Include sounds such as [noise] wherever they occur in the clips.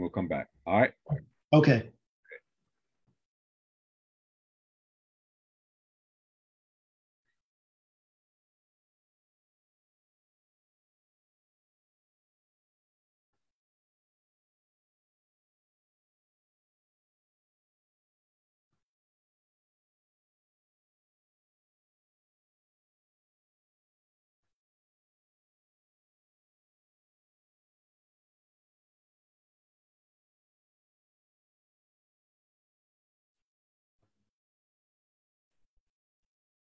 We'll come back. All right. Okay.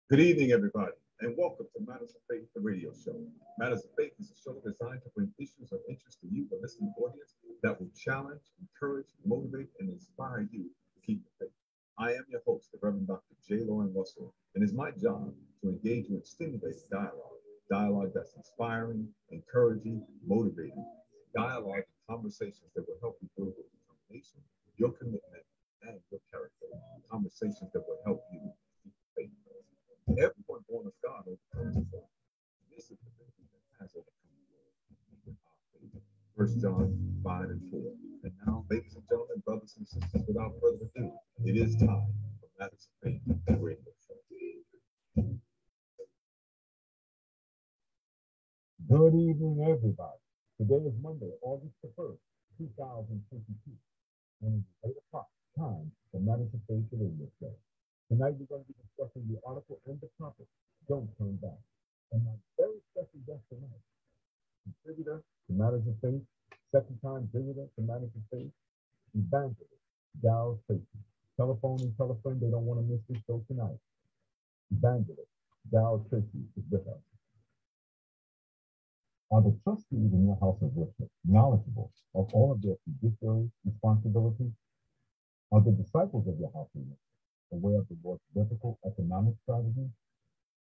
Good evening, everybody, and welcome to Matters of Faith, the radio show. Matters of Faith is a show designed to bring issues of interest to you, the listening audience, that will challenge, encourage, motivate, and inspire you to keep the faith. I am your host, the Reverend Dr. J. Loren Russell, and it's my job to engage you in stimulating dialogue, dialogue that's inspiring, encouraging, motivating, dialogue and conversations that will help you build your determination, your commitment, and your character. Conversations that will help you. Everyone born of God overcomes the world. This is the victory that has overcome First John 5 and 4. And now, ladies and gentlemen, brothers and sisters, without further ado, it is time for Matters of Faith, the radio show. Good evening, everybody. Today is Monday, August the 1st, 2022, and it's 8 o'clock time for Matters of Faith, the radio show. Tonight we're going to be discussing the article and the topic, Don't Turn Back. And my very special guest tonight, contributor to Matters of Faith, second time visitor to Matters of Faith, evangelist, Giles Tracy. Telephone and tell a friend they don't want to miss this show tonight. Evangelist, Giles Tracy is with us. Are the trustees in your house of worship knowledgeable of all of their fiduciary responsibilities? Are the disciples of your house of worship aware of the Lord's difficult economic strategy?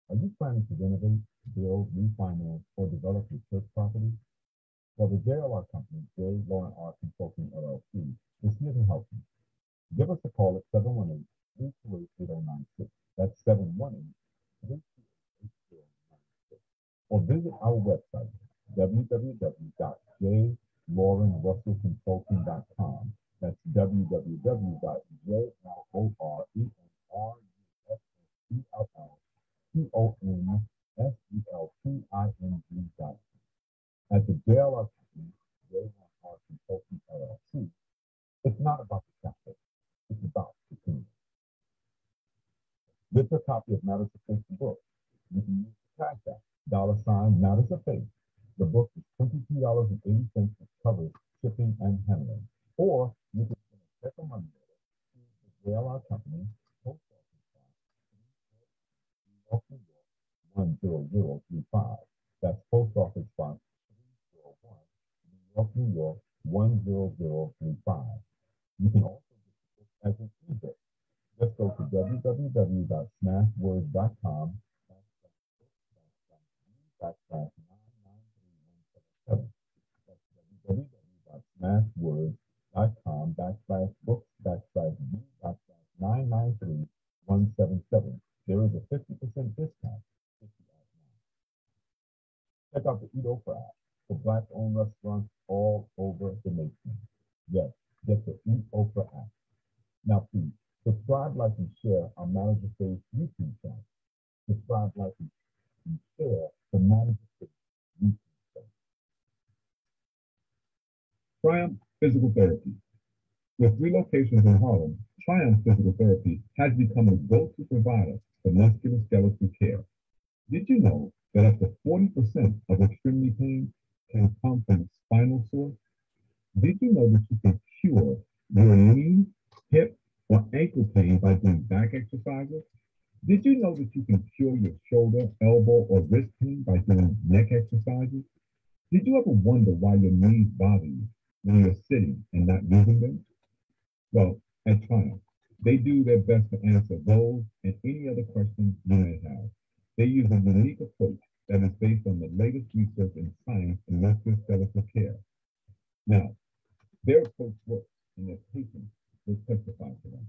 Are you planning to renovate, build, refinance, or develop your church property? Well, the JLR company, J. Loren R. Consulting LLC, is here to help you. Give us a call at 718 328 8096. That's 718 328 8096. Or visit our website, www.jlorenrussellconsulting.com. That's www.jlorenrussellconsulting.com. At the JLR Consulting LLC, it's not about the capital, it's about the kingdom. Get a copy of Matters of Faith book. You can use the cash app, dollar sign Matters of Faith. The book is $22.80 which covers shipping and handling. Or you can send a check or money order to the JLR Company, Post Office Box, New York, New York, 10035. That's Post Office Box 301, New York, New York, 10035. You can also get as an ebook. Just go to www.smashwords.com backslash 993177. That's www.smashwords.com backslash books backslash b backslash 993177. There is a 50% discount. Check out the EatOkra app for Black-owned restaurants all over the nation. Yes, get the Eat Oprah app. Now, please subscribe, like, and share our Matters of Faith YouTube channel. Subscribe, like, and share the Matters of Faith YouTube channel. Triumph Physical Therapy. With three locations in Harlem, Triumph Physical Therapy has become a go-to provider for musculoskeletal care. Did you know that up to 40% of extremity pain can come from spinal source? Did you know that you can cure your knee, hip, or ankle pain by doing back exercises? Did you know that you can cure your shoulder, elbow, or wrist pain by doing neck exercises? Did you ever wonder why your knees bother you when you're sitting and not using them? Well, at Triumph, they do their best to answer those and any other questions you may have. They use a unique approach that is based on the latest research in science and musculoskeletal care. Now, their approach works and their patients will testify to them.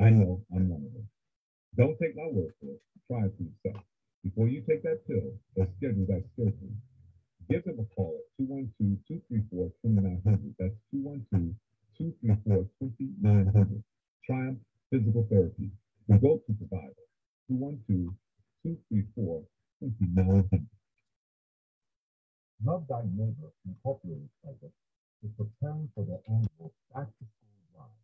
I know I'm one of them. Don't take my word for it. Try it for yourself. Before you take that pill or schedule that surgery, give them a call at 212-234-2900. That's 212-234-2900. Triumph Physical Therapy, the go-to provider. 212-234-2900. Love Thy Neighbor Incorporated project is preparing for their annual back to school drive.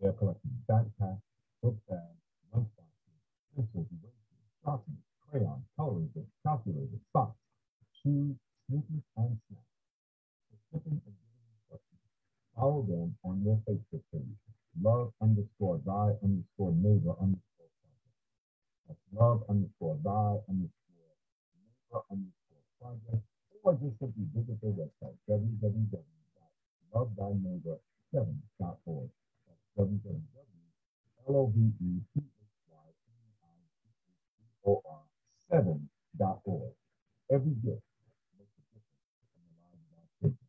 They are collecting backpacks, book bags, lunchboxes, pencils, erasers, sharpeners, crayons, coloring books, calculators, socks, shoes, and snacks. For shipping and giving instructions, follow them on their Facebook page, love underscore thy underscore neighbor underscore project. That's love underscore thy underscore neighbor underscore project. Or just simply visit their website, www.lovethyneighbor7.org. That's www.lovethyneighbor7.org. Every gift makes a difference in the lives of our children.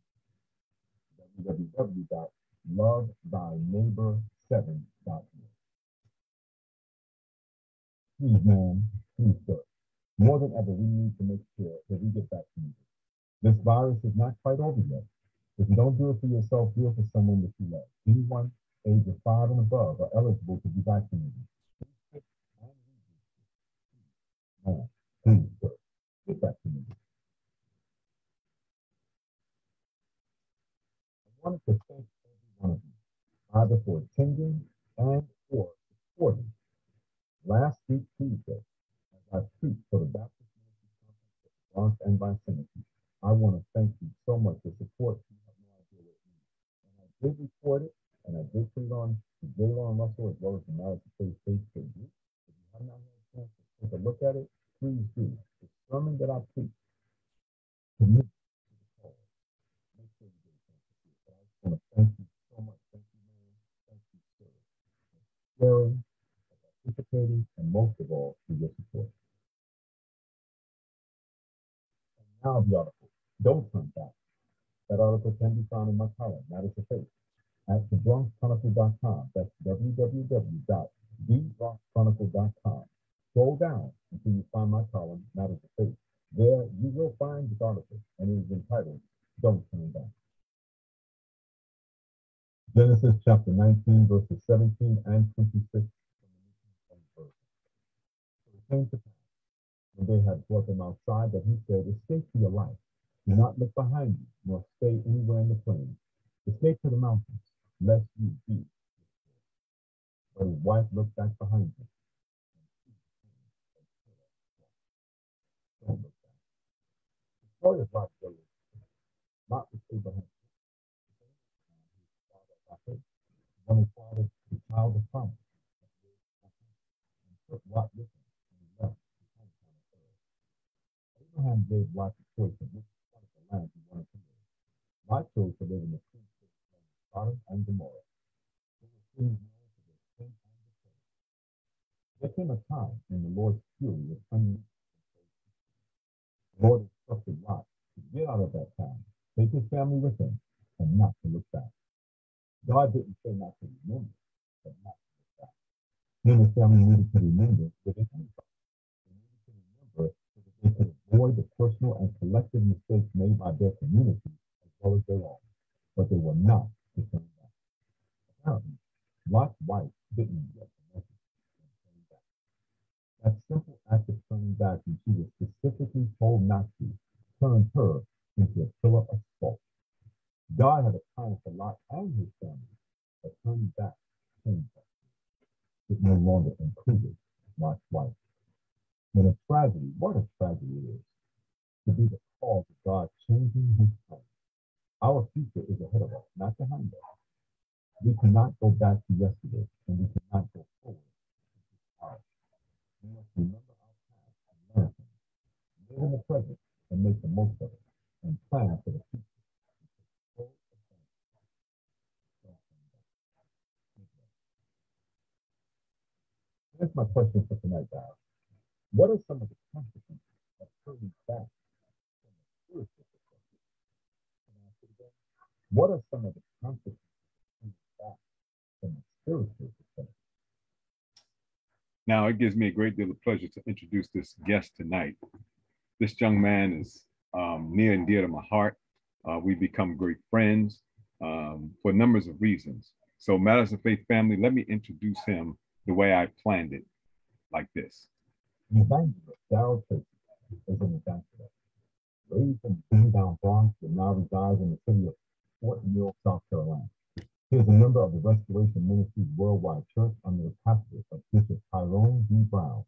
www.lovethyneighbor7.org. Please, ma'am, please, sir. More than ever, we need to make sure that we get vaccinated. This virus is not quite over yet. If you don't do it for yourself, do it for someone that you love. Anyone age of five and above are eligible to be vaccinated. Please, sir, get vaccinated. I wanted to thank every one of you, either for attending and or supporting last week Tuesday as I preached for the Baptist Ministry Conference at Bronx and Vicinity. I want to thank you so much for support. You have no idea what it. And I did record it, and I did put it on the J. Loren Russell as well as the Matters of Faith Facebook group. If you have not had a chance to take a look at it, please do. The sermon that I preached, to the cause. Make sure you get a chance to see it. But I just thank you so much. Thank you, man. Thank you. For sharing, participating, and most of all, for your support. And now the article. Don't turn back. That article can be found in my column, Matters of Faith, at thebronxchronicle.com. That's www.thebronxchronicle.com. Scroll down until you find my column, Matters of Faith. There you will find this article, and it is entitled, Don't Turn Back. Genesis chapter 19, verses 17 and 26 from the New King James Version. So it came to pass, when they had brought them outside, that he said, Escape to your life. Do not look behind you, nor stay anywhere in the plain. Escape to the mountains, lest you be. But his wife looked back behind him. Don't look back. The story of Lot goes, His father, the child of promise, of Abraham gave Lot the choice of which land he wanted to live. Lot chose to live in the two cities named Sodom and Gomorrah. There came a time when the Lord's fury was unleashed. The Lord instructed Lot to get out of that town, take his family with him, and not to look back. God didn't say not to remember, but not to look back. He and his family needed to remember where they came from. They needed to remember so that they could avoid the personal and collective mistakes made by their community as well as their own. But they were not to turn back. Apparently, Lot's wife didn't get the message. That simple act of turning back when she was specifically told not to turned her into a pillar of salt. God had a plan for Lot and his family, but turning back changed that. It no longer included Lot's wife. When a tragedy, what a tragedy it is, to be the cause of God changing his plan. Our future is ahead of us, not behind us. We cannot go back to yesterday, and we cannot go forward. We must remember our past and learn from it. Live in the present and make the most of it, and plan for the future. Full advance. Don't turn back. Keep going. Here's my question for tonight, guys. What are some of the consequences of turning back from a spiritual perspective? What are some of the consequences of back from a spiritual perspective? Now, it gives me a great deal of pleasure to introduce this guest tonight. This young man is um, near and dear to my heart. Uh, we become great friends um, for numbers of reasons. So Matters of Faith family, let me introduce him the way I planned it, like this. Daryel Tracey is an evangelist. Raised in the down Bronx, but now resides in the city of Fort Mill, South Carolina. He is a member of the Restoration Ministries Worldwide Church under the pastorate of Bishop Tyrone D. Brown.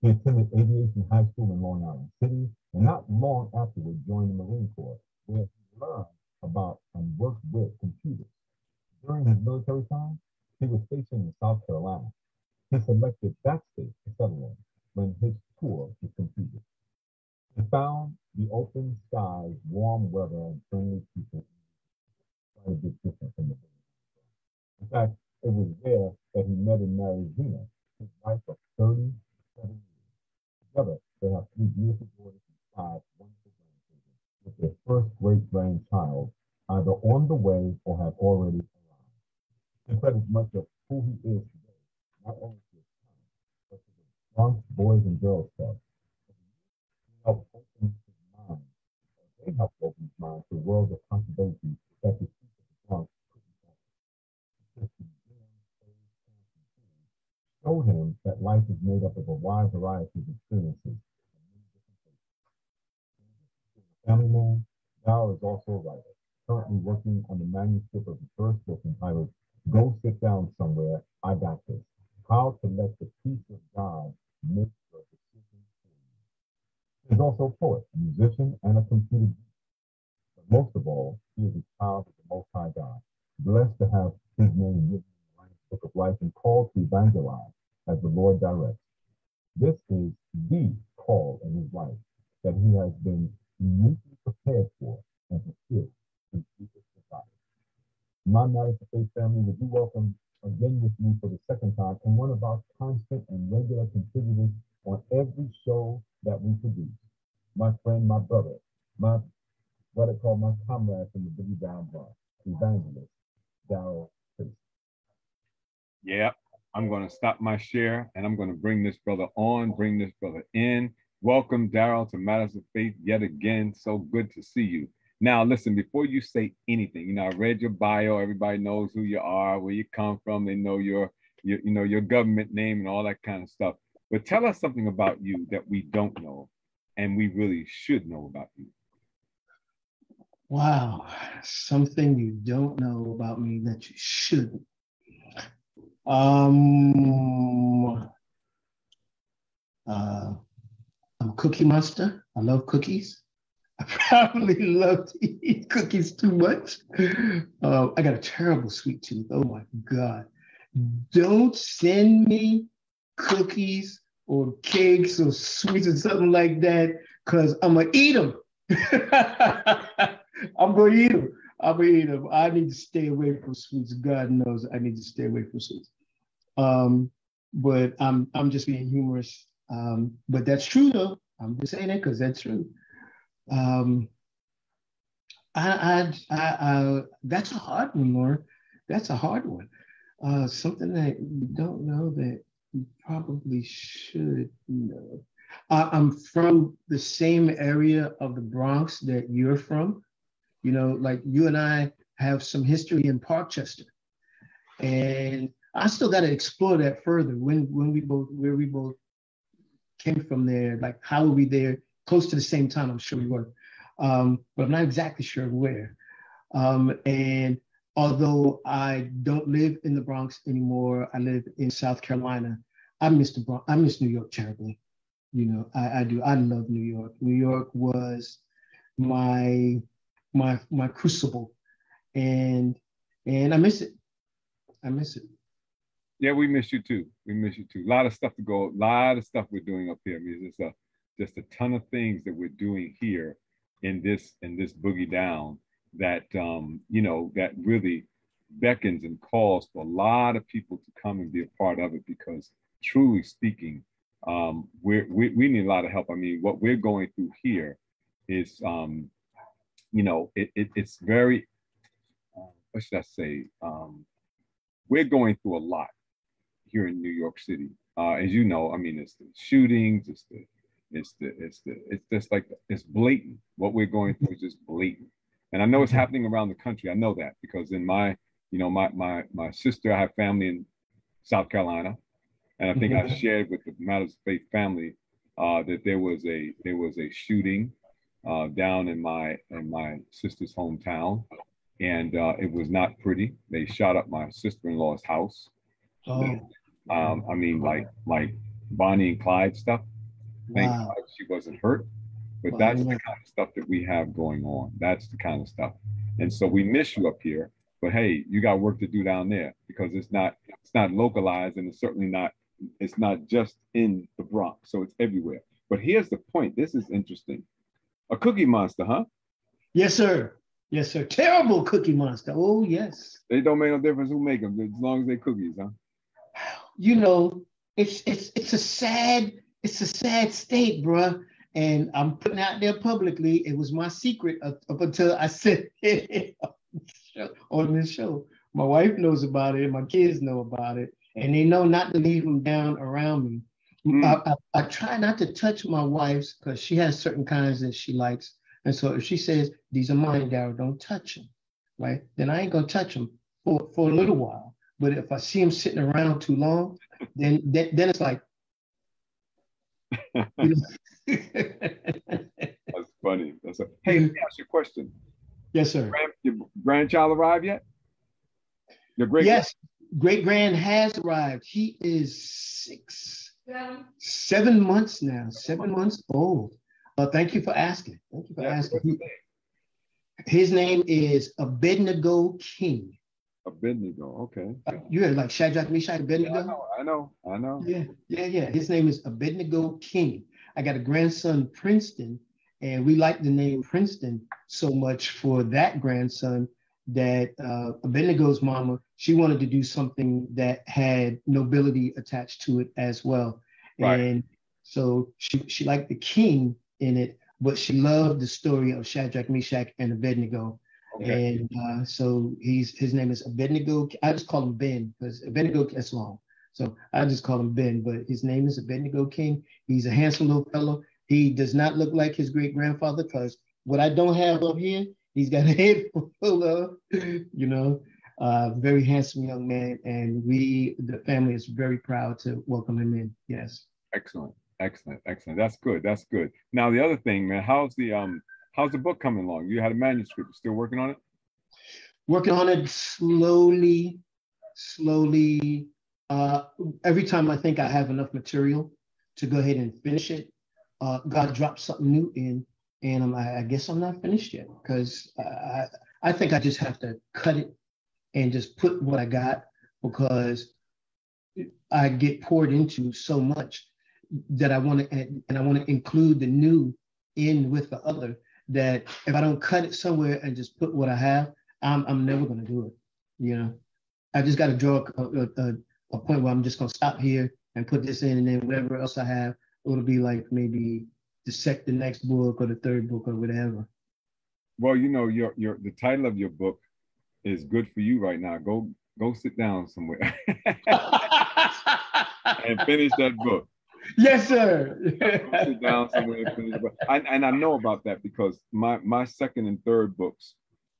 He attended Aviation High School in Long Island City and not long afterward joined the Marine Corps, where he learned about and worked with computers. During his military time, he was stationed in South Carolina. He selected that state to settle in when his tour was completed. He found the open skies, warm weather, and friendly people quite a bit different from the In fact, it was there that he met and married Zena, his wife of 37 years. Together, they have three beautiful daughters and five wonderful grandchildren, with their first great grandchild either on the way or have already arrived. He credits much of who he is today, not only to but to the Bronx Boys and Girls Club. He helped open his mind, they helped open his mind to worlds of possibility that the people of the Bronx couldn't showed him that life is made up of a wide variety of experiences Family man, Daryel is also a writer, currently working on the manuscript of the first book entitled Go Sit Down Somewhere, I Got This. How to Let the Peace of God Make Your Decisions for you. He's also a poet, a musician, and a computer geek. But most of all, he is a child of the Most High God, blessed to have his name written in the Lamb's Book of Life and called to evangelize as the Lord directs. This is the call in his life that he has been uniquely prepared for and fulfilled in Jesus Christ. My of Faith family, would you welcome again with me for the second time and one of our constant and regular contributors on every show that we produce. My friend, my brother, my what I call my comrade from the Boogie Down Bar, evangelist, Daryel Tracey. Yeah, I'm going to stop my share and I'm going to bring this brother on, bring this brother in. Welcome, Daryel, to Matters of Faith yet again. So good to see you. Now, listen, before you say anything, you know, I read your bio. Everybody knows who you are, where you come from. They know your, your, you know, your government name and all that kind of stuff. But tell us something about you that we don't know and we really should know about you. Wow, something you don't know about me that you should. Um, uh, I'm cookie monster. I love cookies. [laughs] I probably love to eat cookies too much. Uh, I got a terrible sweet tooth. Oh my God. Don't send me cookies or cakes or sweets or something like that because I'm going to eat them. [laughs] I'm going to eat them. I'm going to eat them. I need to stay away from sweets. God knows I need to stay away from sweets. Um, but I'm, I'm just being humorous. Um, but that's true though. I'm just saying it because that's true. Um, I, I, I, that's a hard one, Loren. That's a hard one. Uh, something that you don't know that you probably should know. Uh, I'm from the same area of the Bronx that you're from. You know, like you and I have some history in Parkchester, and I still got to explore that further. When when we both where we both came from there, like how were we there? Close to the same time, I'm sure we were, um, but I'm not exactly sure where. Um, and although I don't live in the Bronx anymore, I live in South Carolina. I miss the Bronx. I miss New York terribly. You know, I, I do. I love New York. New York was my my my crucible, and and I miss it. I miss it. Yeah, we miss you too. We miss you too. A lot of stuff to go. A lot of stuff we're doing up here. Mean, it's a just a ton of things that we're doing here in this in this boogie down that um, you know that really beckons and calls for a lot of people to come and be a part of it because truly speaking, um, we we need a lot of help. I mean, what we're going through here is um, you know it, it it's very uh, what should I say? Um, we're going through a lot here in New York City. Uh, as you know, I mean, it's the shootings, it's the It's the it's the it's just like it's blatant. What we're going through is just blatant. And I know it's happening around the country. I know that because in my, you know, my my my sister, I have family in South Carolina, and I think I shared with the Matters of Faith family uh, that there was a there was a shooting uh, down in my in my sister's hometown, and uh, it was not pretty. They shot up my sister-in-law's house. Oh. Um, I mean, like like Bonnie and Clyde stuff. Thank wow. God she wasn't hurt. But wow. that's the kind of stuff that we have going on. That's the kind of stuff. And so we miss you up here. But hey, you got work to do down there because it's not it's not localized and it's certainly not it's not just in the Bronx. So it's everywhere. But here's the point. This is interesting. A cookie monster, huh? Yes, sir. Yes, sir. Terrible cookie monster. Oh, yes. They don't make no difference who make them as long as they cookies, huh? You know, it's it's it's a sad it's a sad state, bruh. And I'm putting out there publicly. It was my secret up, up until I said [laughs] it on this show. My wife knows about it. My kids know about it, and they know not to leave them down around me. Mm. I, I, I, try not to touch my wife's because she has certain kinds that she likes. And so if she says, these are mine, Daryel, don't touch them, right? Then I ain't gonna touch them for, for a little while. But if I see them sitting around too long, then then, then it's like, [laughs] That's funny. That's a, hey, let me ask you a question. Yes, sir. Grand, your grandchild arrived yet? Your great yes, great grand has arrived. He is six, seven, seven months now, seven months old. Uh, thank you for asking. Thank you for yeah, asking. His name is Abednego King. Abednego, okay. Uh, you heard like Shadrach, Meshach, Abednego? Yeah, I know, I know, I know. Yeah, yeah, yeah. His name is Abednego King. I got a grandson, Princeton, and we like the name Princeton so much for that grandson that uh, Abednego's mama, she wanted to do something that had nobility attached to it as well. Right. And so she, she liked the king in it, but she loved the story of Shadrach, Meshach, and Abednego. Okay. And uh, so he's his name is Abednego. I just call him Ben because Abednego gets long. So I just call him Ben, but his name is Abednego King. He's a handsome little fellow. He does not look like his great grandfather because what I don't have up here, he's got a head [laughs] full of, you know, uh, very handsome young man. And we, the family is very proud to welcome him in. Yes. Excellent. Excellent. Excellent. That's good. That's good. Now, the other thing, man, how's the, um, how's the book coming along? You had a manuscript, still working on it? Working on it slowly, slowly. Uh, every time I think I have enough material to go ahead and finish it, uh, God drops something new in, and I'm, I, guess I'm not finished yet because I, I think I just have to cut it and just put what I got because I get poured into so much that I want to, and I want to include the new in with the other. That if I don't cut it somewhere and just put what I have, I'm, I'm never going to do it. You know, I just got to draw a, a, a point where I'm just going to stop here and put this in, and then whatever else I have, it'll be like maybe sec the next book or the third book or whatever. Well, you know, your your the title of your book is good for you right now. Go go sit down somewhere [laughs] and finish that book. Yes, sir. sit down somewhere and finish. I, and I know about that because my my second and third books,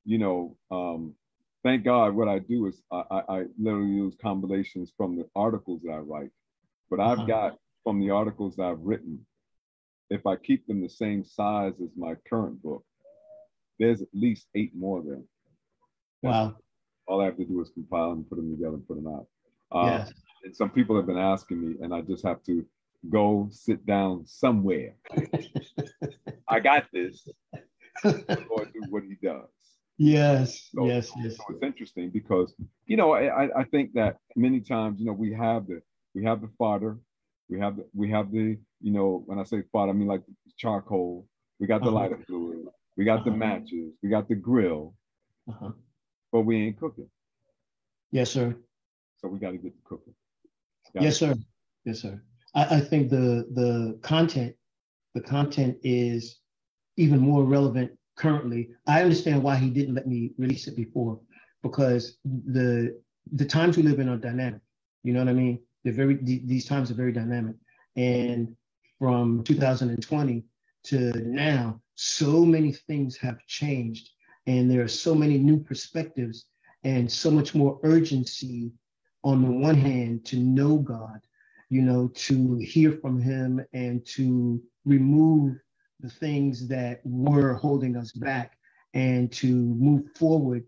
you know, um, thank God what I do is I, I, I literally use combinations from the articles that I write. But I've uh-huh. got from the articles that I've written, if I keep them the same size as my current book, there's at least eight more there. Wow. All I have to do is compile them, put them together, and put them out. Uh, yes. And some people have been asking me, and I just have to go sit down somewhere. [laughs] I got this. And do what he does. Yes, so, yes, yes. So it's interesting because you know I, I think that many times you know we have the we have the fodder, we have the, we have the you know when I say fodder I mean like charcoal. We got the uh-huh. lighter fluid. We got uh-huh. the matches. We got the grill. Uh-huh. But we ain't cooking. Yes, sir. So we got to get to cooking. yes, sir. Yes, sir. I, I think the the content the content is even more relevant currently. I understand why he didn't let me release it before because the the times we live in are dynamic. You know what I mean? They're very these times are very dynamic, and from 2020 to now, so many things have changed, and there are so many new perspectives and so much more urgency on the one hand to know God, you know, to hear from Him and to remove the things that were holding us back and to move forward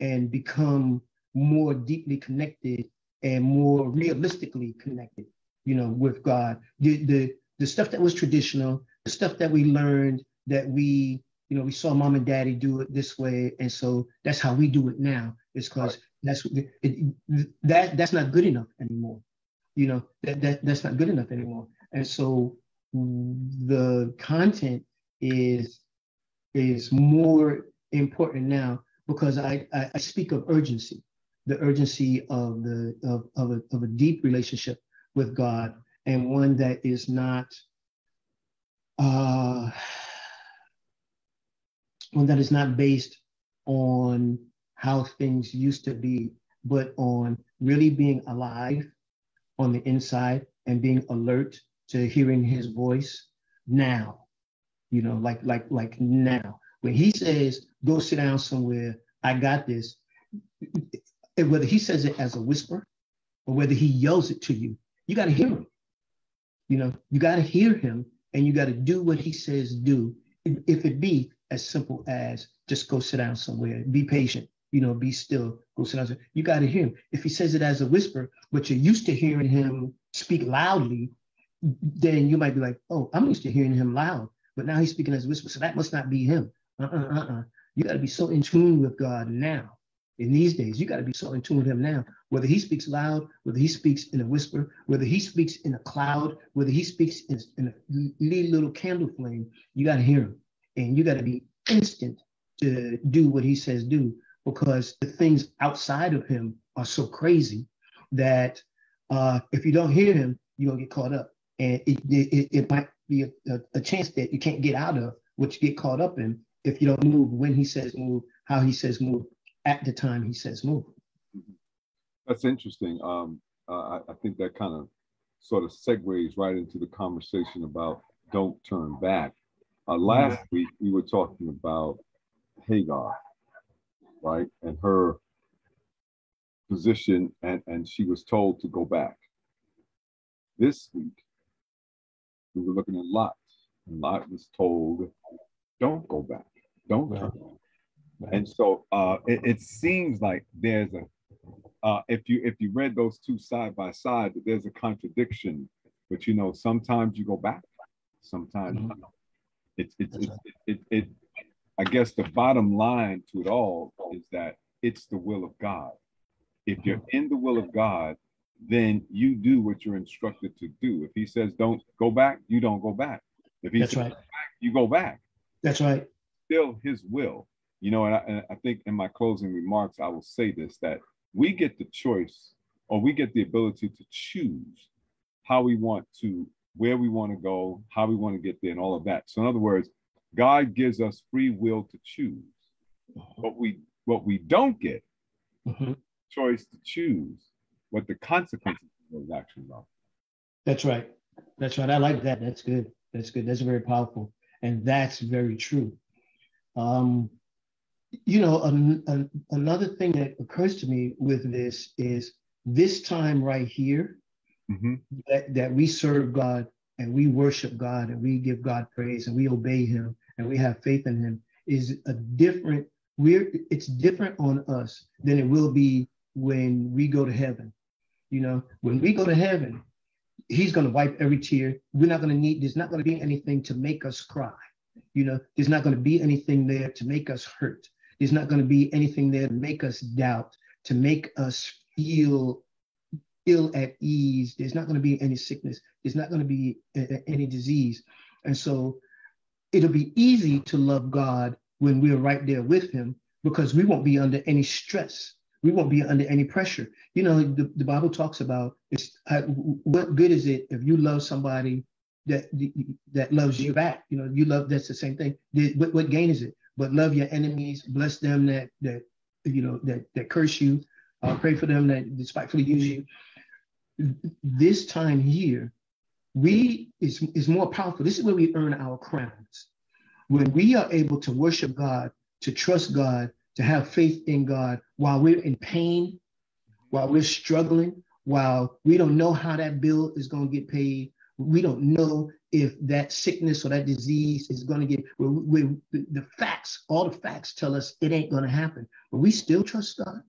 and become more deeply connected and more realistically connected, you know, with God. The, the, the stuff that was traditional, the stuff that we learned that we, you know, we saw mom and daddy do it this way. And so that's how we do it now. Is because right. that's it, it, that that's not good enough anymore. You know, that, that that's not good enough anymore. And so the content is is more important now because I, I, I speak of urgency the urgency of the of, of, a, of a deep relationship with God and one that is not uh, one that is not based on how things used to be, but on really being alive on the inside and being alert to hearing his voice now. You know, like like like now. When he says, go sit down somewhere, I got this, and whether he says it as a whisper or whether he yells it to you, you got to hear him. You know, you got to hear him and you got to do what he says do. If it be as simple as just go sit down somewhere, be patient, you know, be still. You got to hear him. If he says it as a whisper, but you're used to hearing him speak loudly, then you might be like, oh, I'm used to hearing him loud, but now he's speaking as a whisper. So that must not be him. Uh-uh, uh-uh. You got to be so in tune with God now in these days. You got to be so in tune with him now. Whether he speaks loud, whether he speaks in a whisper, whether he speaks in a cloud, whether he speaks in, in a little candle flame, you got to hear him. And you got to be instant to do what he says do because the things outside of him are so crazy that uh, if you don't hear him, you're going to get caught up. And it, it, it might be a, a, chance that you can't get out of what you get caught up in if you don't move when he says move, how he says move, at the time he says move. That's interesting. Um, uh, I, I think that kind of sort of segues right into the conversation about don't turn back. Uh, last mm-hmm. week we were talking about Hagar, right, and her position, and and she was told to go back. This week we were looking at Lot, and Lot was told, "Don't go back, don't turn back." And so uh, it, it, seems like there's a uh, if you if you read those two side by side, that there's a contradiction. But you know, sometimes you go back, sometimes mm-hmm. it's it's, it's it, it, it I guess the bottom line to it all is that it's the will of God. If you're in the will of God, then you do what you're instructed to do. If he says don't go back, you don't go back. If he That's says right. back, you go back. That's right. Still his will. You know, and I, and I think in my closing remarks, I will say this that we get the choice or we get the ability to choose how we want to, where we want to go, how we want to get there, and all of that. So, in other words, God gives us free will to choose. But we what we don't get mm-hmm. choice to choose what the consequences of those actions are. That's right. That's right. I like that. That's good. That's good. That's very powerful. And that's very true. Um, you know, an, an, another thing that occurs to me with this is this time right here mm-hmm. that, that we serve God and we worship God and we give God praise and we obey Him and we have faith in Him is a different. We're it's different on us than it will be when we go to heaven. You know, when we go to heaven, He's going to wipe every tear. We're not going to need. There's not going to be anything to make us cry. You know, there's not going to be anything there to make us hurt. There's not going to be anything there to make us doubt, to make us feel ill at ease. There's not going to be any sickness. There's not going to be any disease. And so it'll be easy to love God when we're right there with Him because we won't be under any stress. We won't be under any pressure. You know, the, the Bible talks about it's uh, what good is it if you love somebody that that loves you back? You know, you love that's the same thing. What, what gain is it? but love your enemies, bless them that that you know that that curse you, uh, pray for them that despitefully use you. This time here, we is, is more powerful. This is where we earn our crowns. When we are able to worship God, to trust God, to have faith in God while we're in pain, while we're struggling, while we don't know how that bill is going to get paid, we don't know if that sickness or that disease is going to get we, we, the facts all the facts tell us it ain't going to happen but we still trust god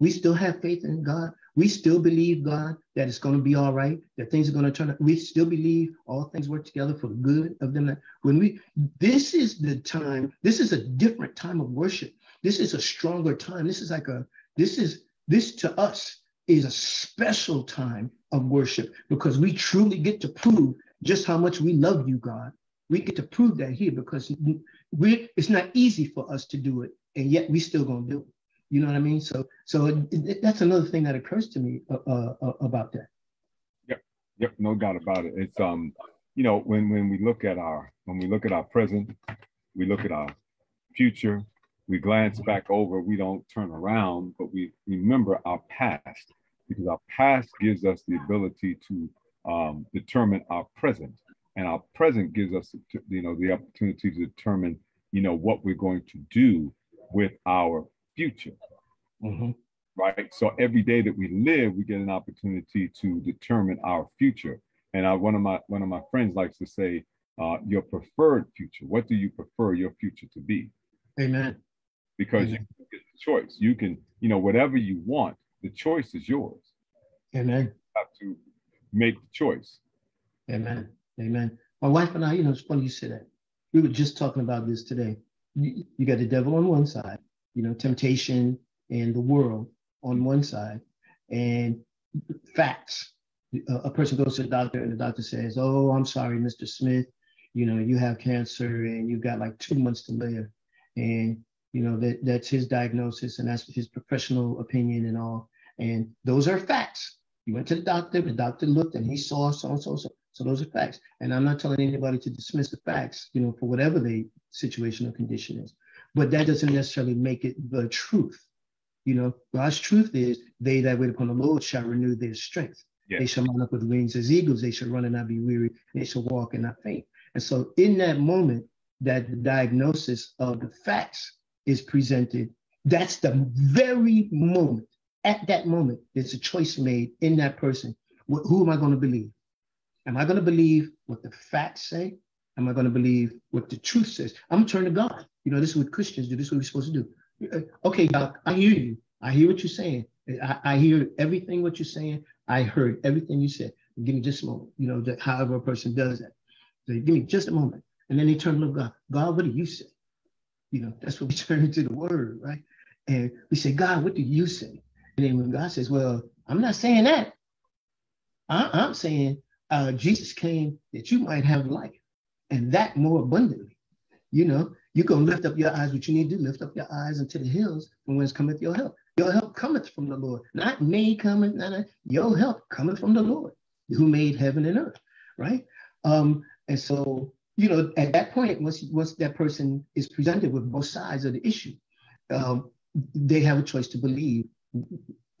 we still have faith in god we still believe god that it's going to be all right that things are going to turn out we still believe all things work together for the good of them when we this is the time this is a different time of worship this is a stronger time this is like a this is this to us is a special time of worship because we truly get to prove just how much we love you, God. We get to prove that here because we it's not easy for us to do it, and yet we still gonna do it. You know what I mean? So, so it, it, that's another thing that occurs to me uh, uh, uh, about that. Yep, yep, no doubt about it. It's um, you know, when when we look at our when we look at our present, we look at our future, we glance back over. We don't turn around, but we remember our past because our past gives us the ability to um, determine our present, and our present gives us, you know, the opportunity to determine, you know, what we're going to do with our future. Mm-hmm. Right. So every day that we live, we get an opportunity to determine our future. And I, one of my one of my friends likes to say, uh, "Your preferred future. What do you prefer your future to be?" Amen. Because Amen. you can get the choice. You can, you know, whatever you want. The choice is yours. Amen. You have to make the choice. Amen. Amen. My wife and I, you know, it's funny you say that. We were just talking about this today. You, you got the devil on one side, you know, temptation and the world on one side, and facts. A, person goes to the doctor and the doctor says, "Oh, I'm sorry, Mr. Smith. You know, you have cancer and you've got like two months to live." And you know that that's his diagnosis and that's his professional opinion and all. And those are facts. He went to the doctor, the doctor looked and he saw so and so, so. So those are facts. And I'm not telling anybody to dismiss the facts, you know, for whatever the situation or condition is. But that doesn't necessarily make it the truth. You know, God's truth is they that wait upon the Lord shall renew their strength. They shall mount up with wings as eagles. They shall run and not be weary. They shall walk and not faint. And so in that moment that the diagnosis of the facts is presented, that's the very moment at that moment, there's a choice made in that person. Who am I going to believe? Am I going to believe what the facts say? Am I going to believe what the truth says? I'm going to turn to God. You know, this is what Christians do. This is what we're supposed to do. Okay, God, I hear you. I hear what you're saying. I, I hear everything what you're saying. I heard everything you said. Give me just a moment. You know, that however a person does that. So give me just a moment. And then they turn to God. God, what do you say? You know, that's what we [laughs] turn to the word, right? And we say, God, what do you say? And then when God says, Well, I'm not saying that. I, am saying uh, Jesus came that you might have life and that more abundantly. You know, going to lift up your eyes. What you need to do, lift up your eyes into the hills from whence cometh your help. Your help cometh from the Lord, not me coming. Not, your help cometh from the Lord who made heaven and earth, right? Um, and so, you know, at that point, once, once that person is presented with both sides of the issue, um, they have a choice to believe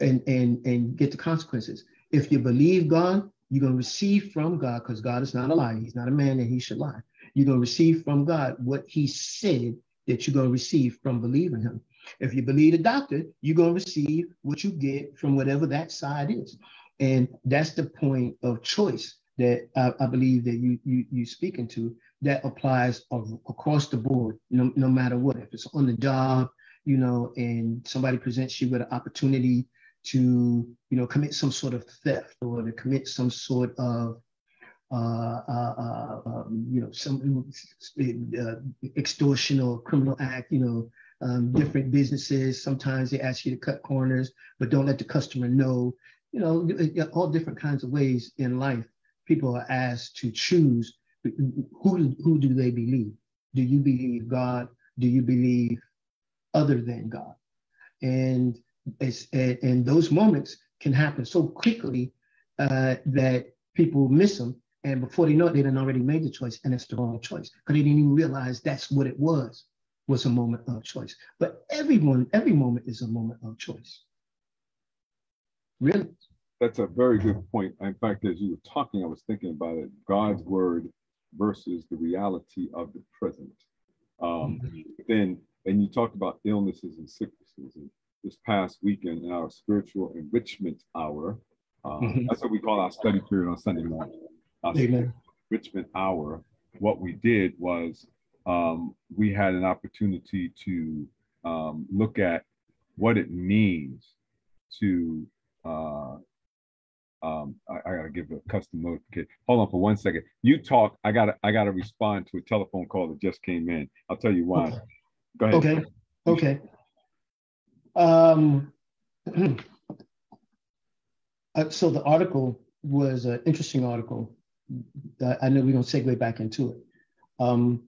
and and and get the consequences. If you believe God, you're going to receive from God because God is not a liar. He's not a man that he should lie. You're going to receive from God what he said that you're going to receive from believing him. If you believe the doctor, you're going to receive what you get from whatever that side is. And that's the point of choice that I, I believe that you, you, you're speaking to that applies across the board, no, no matter what. If it's on the job, you know, and somebody presents you with an opportunity to, you know, commit some sort of theft or to commit some sort of, you know, some uh, extortion or criminal act, you know, um, different businesses. Sometimes they ask you to cut corners, but don't let the customer know. You know, all different kinds of ways in life, people are asked to choose who who do they believe? Do you believe God? Do you believe other than God. And, it's, and those moments can happen so quickly uh, that people miss them. And before they know it, they done already made the choice and it's the wrong choice because they didn't even realize that's what it was, was a moment of choice. But everyone, every moment is a moment of choice. Really? that's a very good point. In fact, as you were talking, I was thinking about it. God's word versus the reality of the present. Um, mm-hmm. Then, and you talked about illnesses and sicknesses. And this past weekend in our spiritual enrichment hour, uh, mm-hmm. that's what we call our study period on Sunday morning. Enrichment hour. What we did was um, we had an opportunity to um, look at what it means to uh, um, I, I, gotta give a custom notification. Hold on for one second. You talk. I gotta I gotta respond to a telephone call that just came in. I'll tell you why. Okay. Go ahead. Okay. Okay. Um, [clears throat] uh, so the article was an interesting article. I know we're gonna segue back into it. Um,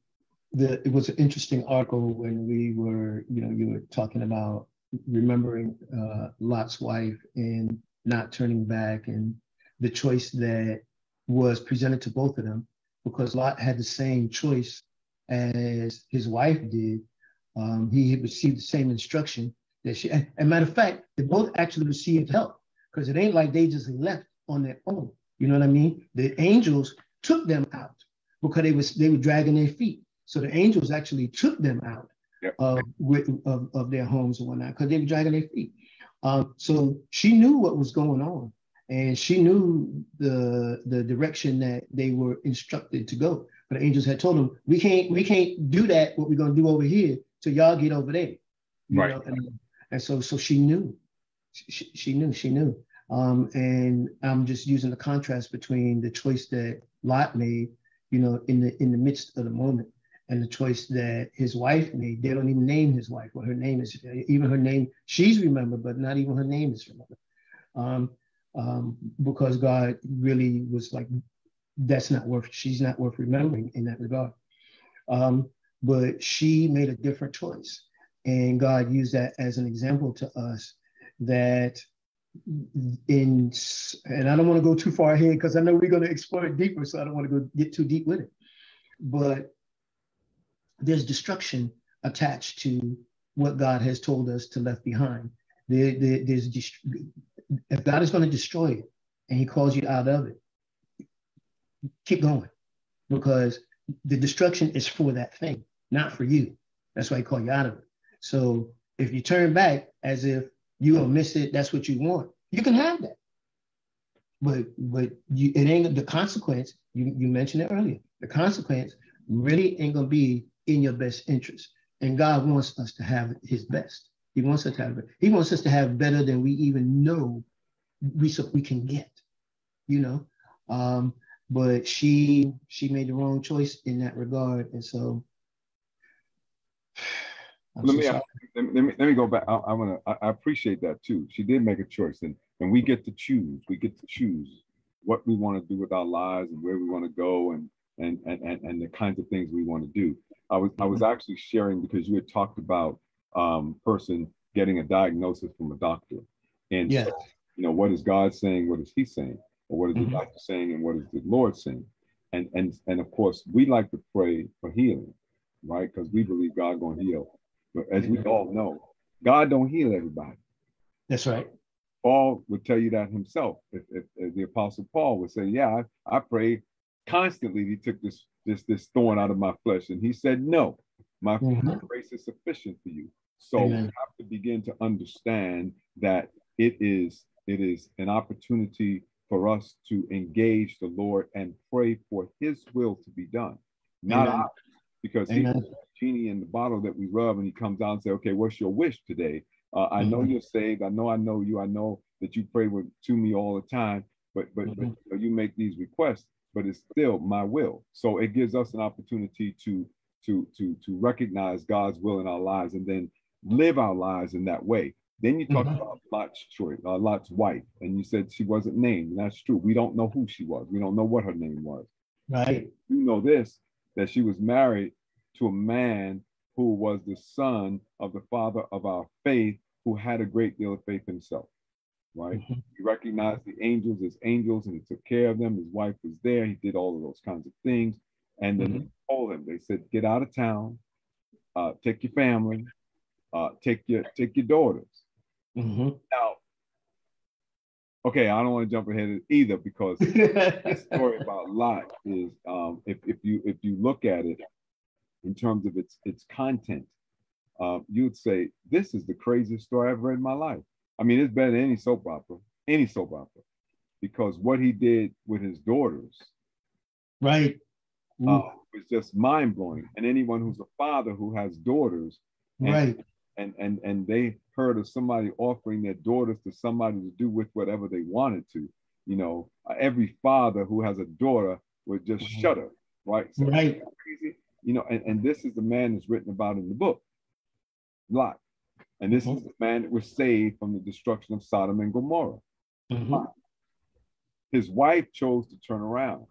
the, it was an interesting article when we were, you know, you were talking about remembering uh, Lot's wife and not turning back and the choice that was presented to both of them because Lot had the same choice as his wife did. Um, he received the same instruction that she, and, and matter of fact, they both actually received help because it ain't like they just left on their own. You know what I mean? The angels took them out because they was they were dragging their feet. So the angels actually took them out yep. of, of, of their homes and whatnot because they were dragging their feet. Um, so she knew what was going on and she knew the the direction that they were instructed to go. But the angels had told them, we can't we can't do that. What we're gonna do over here till y'all get over there. You right. Know? And, and so so she knew, she, she knew she knew. Um, and I'm just using the contrast between the choice that Lot made, you know, in the in the midst of the moment, and the choice that his wife made. They don't even name his wife. What her name is, even her name, she's remembered, but not even her name is remembered. Um, um, because God really was like, that's not worth, she's not worth remembering in that regard. Um, but she made a different choice. And God used that as an example to us that in, and I don't want to go too far ahead because I know we're going to explore it deeper, so I don't want to go get too deep with it. But there's destruction attached to what God has told us to left behind. There, there, there's if God is going to destroy it and He calls you out of it, keep going because the destruction is for that thing, not for you. That's why He called you out of it. So if you turn back as if you will miss it, that's what you want. You can have that, but but you, it ain't the consequence. You you mentioned it earlier. The consequence really ain't gonna be in your best interest. And God wants us to have his best. He wants us to have. He wants us to have better than we even know we so we can get, you know. Um, but she she made the wrong choice in that regard. And so let, so me, let, me, let me let me go back. I, I want to I appreciate that too. She did make a choice and and we get to choose. We get to choose what we want to do with our lives and where we want to go and and and and, and the kinds of things we want to do. I was I was mm-hmm. actually sharing because you had talked about um, person getting a diagnosis from a doctor, and yes. so, you know what is God saying? What is He saying? Or what is mm-hmm. the doctor saying? And what is the Lord saying? And and and of course we like to pray for healing, right? Because we believe God going to heal. But as we all know, God don't heal everybody. That's right. Paul would tell you that himself. If, if, if the apostle Paul would say, "Yeah, I, I pray constantly." He took this this this thorn out of my flesh. And he said, No, my mm-hmm. grace is sufficient for you. So Amen. we have to begin to understand that it is it is an opportunity for us to engage the Lord and pray for his will to be done. Not ours. Because he's the genie in the bottle that we rub and he comes out and say, Okay, what's your wish today? Uh, I mm-hmm. know you're saved. I know I know you. I know that you pray with, to me all the time, but but, mm-hmm. but you make these requests but it's still my will. So it gives us an opportunity to to to to recognize God's will in our lives and then live our lives in that way. Then you talk mm-hmm. about Lot's choice, uh, Lot's wife, and you said she wasn't named, and that's true. We don't know who she was. We don't know what her name was. Right. You know this that she was married to a man who was the son of the father of our faith, who had a great deal of faith himself right? Mm-hmm. He recognized the angels as angels and he took care of them. His wife was there. He did all of those kinds of things. And then mm-hmm. they told him, they said, get out of town, uh, take your family, uh, take your take your daughters. Mm-hmm. Now, okay, I don't want to jump ahead either because [laughs] the story about Lot is um, if, if you if you look at it in terms of its its content, uh, you'd say this is the craziest story I've read in my life. I mean, it's better than any soap opera, any soap opera, because what he did with his daughters, right, uh, was just mind blowing. And anyone who's a father who has daughters, and, right, and and and they heard of somebody offering their daughters to somebody to do with whatever they wanted to, you know, every father who has a daughter would just shudder, right? So right, crazy, you know, and, and this is the man that's written about in the book, Lot. And this is the man that was saved from the destruction of Sodom and Gomorrah. Mhm. His wife chose to turn around,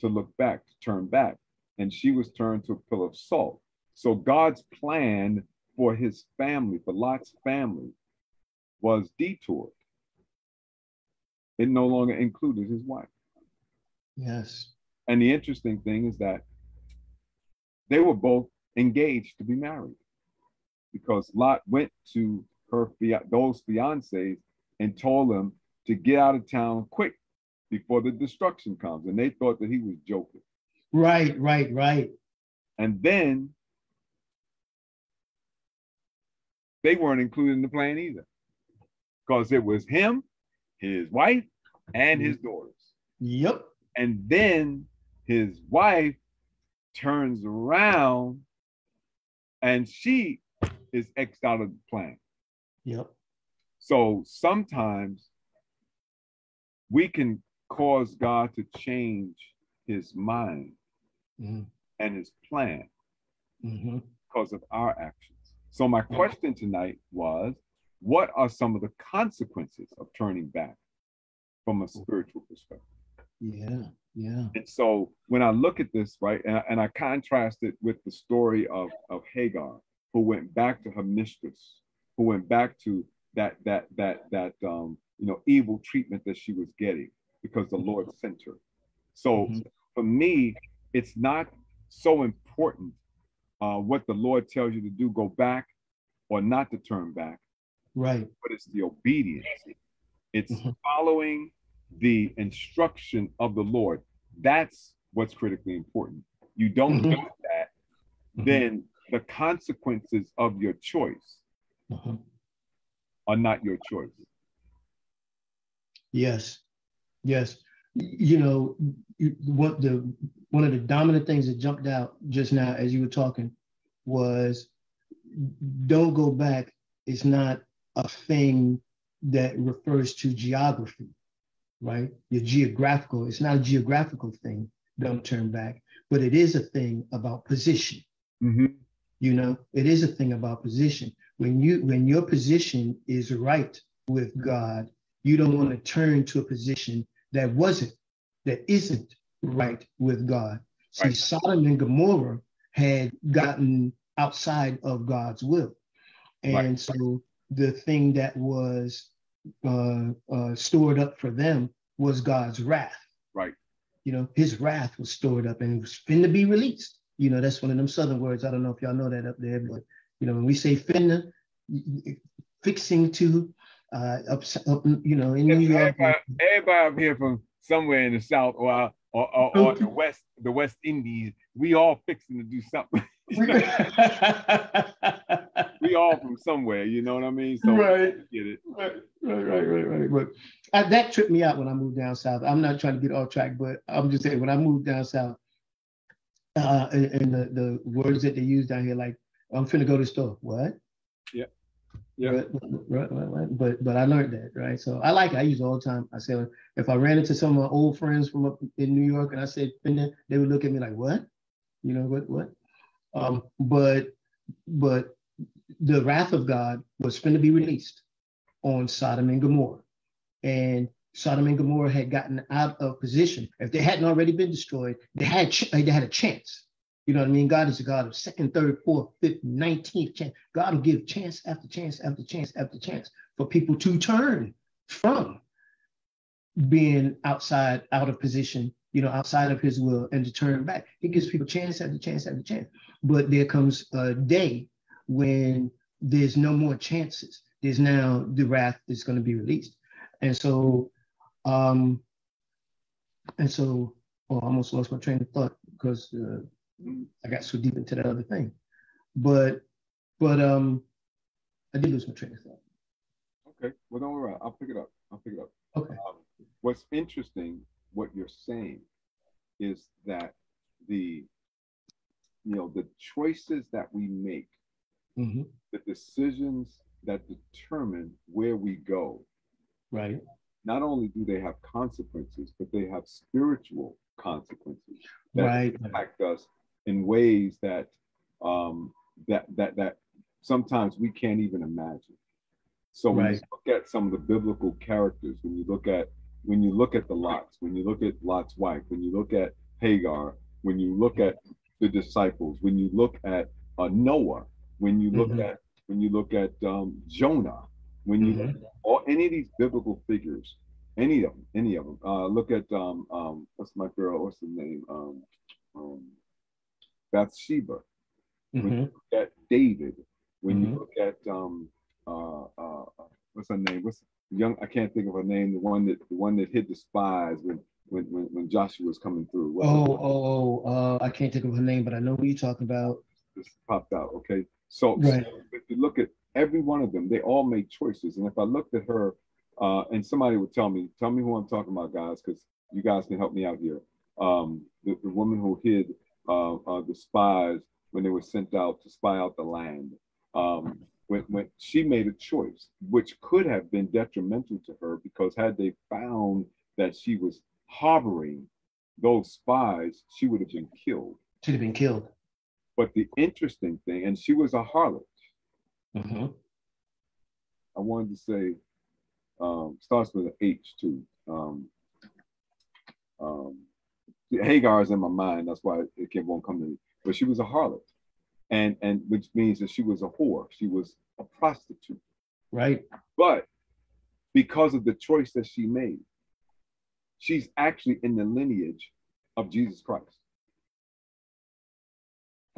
to look back, to turn back, and she was turned to a pillar of salt. So God's plan for his family, for Lot's family, was detoured. It no longer included his wife. yes, And the interesting thing is that they were both engaged to be married because Lot went to her those fiancés and told them to get out of town quick before the destruction comes. And they thought that he was joking. right, right, right, And then they weren't included in the plan either because it was him, his wife, and his mm-hmm. daughters. yep, And then his wife turns around and she is X'd out of the plan. yep, So sometimes we can cause God to change his mind Mhm. and his plan Mhm. because of our actions. So my question tonight was, what are some of the consequences of turning back from a spiritual perspective? yeah, yeah, And so when I look at this, right, and I, and I contrast it with the story of, of Hagar, who went back to her mistress, who went back to that that that that um, you know evil treatment that she was getting because the Lord sent her. So Mhm. for me, it's not so important uh, what the Lord tells you to do, go back or not to turn back, right, but it's the obedience. It's Mhm. following the instruction of the Lord. That's what's critically important. You don't Mhm. do that, Mhm. then the consequences of your choice Mhm. are not your choice. yes, yes. You know, what the one of the dominant things that jumped out just now as you were talking was don't go back is not a thing that refers to geography, right? Your geographical, it's not a geographical thing, don't turn back, but it is a thing about position. Mm-hmm. You know, it is a thing about position. When you when your position is right with God, you don't want to turn to a position that wasn't, that isn't right with God. See, Right. Sodom and Gomorrah had gotten outside of God's will. And Right. so the thing that was uh, uh, stored up for them was God's wrath. Right. You know, his wrath was stored up and it was finna be released. You know, that's one of them southern words. I don't know if y'all know that up there, but you know, when we say finna, fixing to, uh, up, up you know, in New York. Everybody, everybody up here from somewhere in the south or or, or, or the west, the West Indies, we all fixing to do something. [laughs] [laughs] we all from somewhere, you know what I mean? So Right. get it. right, right, right, right, right. But uh, that tripped me out when I moved down south. I'm not trying to get off track, but I'm just saying when I moved down south, uh, and, and the, the words that they use down here, like I'm finna go to the store. What? Yeah. Yeah. Right, right, right, right. But but I learned that, right? So I like it. I use it all the time. I said if I ran into some of my old friends from up in New York and I said finna, they would look at me like, what? You know what? What? Um, but but the wrath of God was going to be released on Sodom and Gomorrah. And Sodom and Gomorrah had gotten out of position. If they hadn't already been destroyed, they had ch- they had a chance. You know what I mean? God is a God of second, third, fourth, fifth, nineteenth chance. God will give chance after chance after chance after chance for people to turn from being outside, out of position, you know, outside of his will and to turn back. He gives people chance after chance after chance. But there comes a day when there's no more chances. There's now the wrath is going to be released. And so Um, and so, oh, I almost lost my train of thought because uh, I got so deep into that other thing. But, but um, I did lose my train of thought. Okay, well, don't worry. I'll pick it up. I'll pick it up. Okay. Um, what's interesting, what you're saying, is that the, you know, the choices that we make, Mm-hmm. the decisions that determine where we go, Right. not only do they have consequences, but they have spiritual consequences that Right. impact us in ways that um, that that that sometimes we can't even imagine. So when you look at some of the biblical characters, when you look at when you look at the Lots, when you look at Lot's wife, when you look at Hagar, when you look at the disciples, when you look at uh, Noah, when you look Mhm. at when you look at um, Jonah, when you look at all any of these biblical figures, any of them, any of them. Uh, look at um, um, what's my girl? What's the name? Um, um, Bathsheba. Mm-hmm. Look at David. When you look at um, uh, uh, what's her name? What's young? I can't think of her name. The one that the one that hid the spies when when when, when Joshua was coming through. What- Oh, oh, oh, uh, I can't think of her name, but I know who you're talking about. just popped out. Okay, so, Right. so if you look at every one of them, they all made choices. And if I looked at her, uh, and somebody would tell me, tell me who I'm talking about, guys, because you guys can help me out here. Um, the, the woman who hid uh, uh, the spies when they were sent out to spy out the land. Um, when, when she made a choice, which could have been detrimental to her, because had they found that she was harboring those spies, she would have been killed. Should have been killed. But the interesting thing, and she was a harlot. Mm-hmm. I wanted to say, um, starts with an H too. Um, um, Hagar is in my mind. That's why it kept on coming to me. But she was a harlot, and and which means that she was a whore. She was a prostitute. Right. But because of the choice that she made, she's actually in the lineage of Jesus Christ.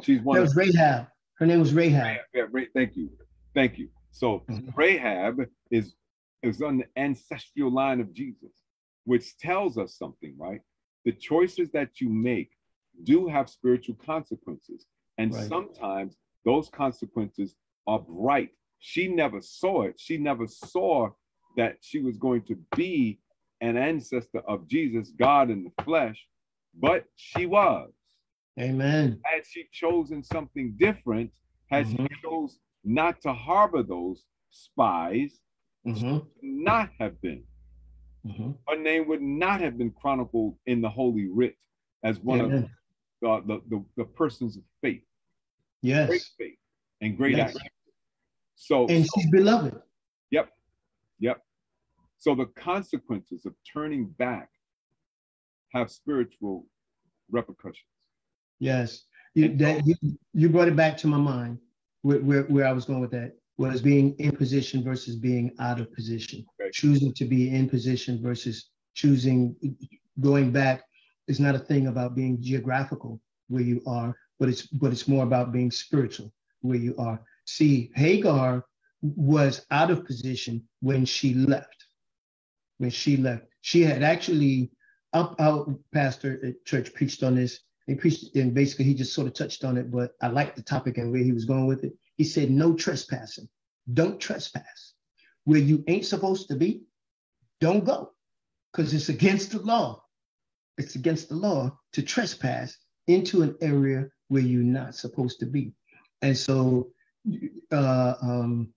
She's one That of was Rahab. Her name was Rahab. yeah, Ra- thank you. Thank you. So Mhm. Rahab is is on the ancestral line of Jesus, which tells us something, right? The choices that you make do have spiritual consequences. And Right. sometimes those consequences are bright. She never saw it. She never saw that she was going to be an ancestor of Jesus, God in the flesh, but she was Amen. had she chosen something different, had Mhm. she chose not to harbor those spies, Mm-hmm. not have been. Mm-hmm. Her name would not have been chronicled in the Holy Writ as one Amen. of the, the, the, the persons of faith, Yes. great faith, and great Yes. action. So, And so- she's beloved. yep, yep. So the consequences of turning back have spiritual repercussions. Yes. You, that, you, you brought it back to my mind where, where, where I was going with that was being in position versus being out of position. Okay. Choosing to be in position versus choosing going back is not a thing about being geographical where you are, but it's but it's more about being spiritual where you are. See, Hagar was out of position when she left. When she left, she had actually up out pastor at church preached on this he preached and basically he just sort of touched on it, but I liked the topic and where he was going with it. He said, no trespassing. Don't trespass. Where you ain't supposed to be, don't go. Because it's against the law. It's against the law to trespass into an area where you're not supposed to be. And so uh, um,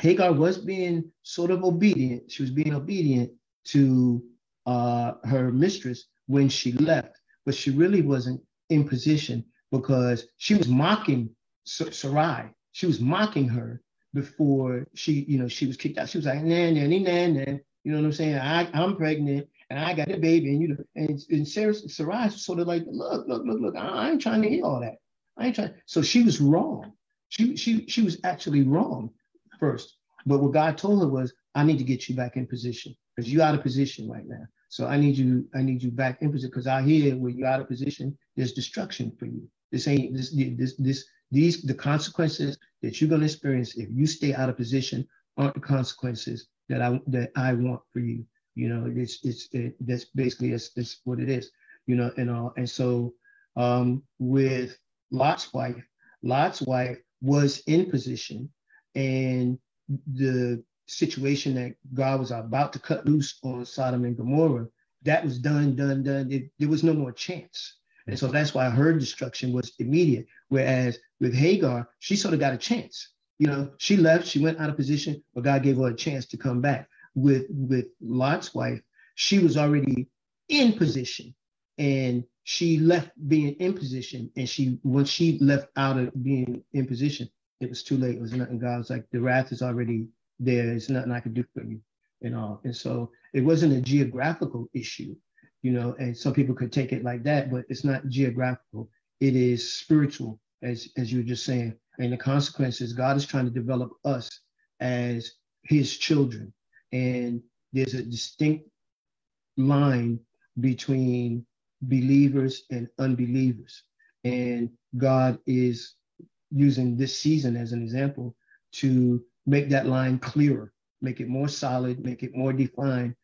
Hagar was being sort of obedient. She was being obedient to uh, her mistress when she left but she really wasn't in position because she was mocking Sarai. She was mocking her before she, you know, she was kicked out. She was like, nah, nah, nah, nah. You know what I'm saying? I, I'm pregnant and I got a baby, and you know, and, and Sarah, Sarai sort of like, look, look, look, look. I, I ain't trying to hear all that. I ain't trying. So she was wrong. She, she, she was actually wrong first. But what God told her was, I need to get you back in position because you're out of position right now. So I need you, I need you back in position because I hear when you're out of position, there's destruction for you. This ain't this this this these the consequences that you're gonna experience if you stay out of position aren't the consequences that I that I want for you. You know, it's it's it, that's basically it's, it's what it is. You know, and all and so um, with Lot's wife, Lot's wife was in position, and the situation that God was about to cut loose on Sodom and Gomorrah, that was done, done, done. It, there was no more chance. And so that's why her destruction was immediate. Whereas with Hagar, she sort of got a chance. You know, she left, she went out of position, but God gave her a chance to come back. With with Lot's wife, she was already in position and she left being in position. And she once she left out of being in position, it was too late. It was nothing. God was like, the wrath is already there. There's nothing I could do for you. And all. And so it wasn't a geographical issue you know, and some people could take it like that, but it's not geographical. It is spiritual, as as you were just saying. And the consequences, God is trying to develop us as his children. And there's a distinct line between believers and unbelievers. And God is using this season as an example to make that line clearer, make it more solid, make it more defined,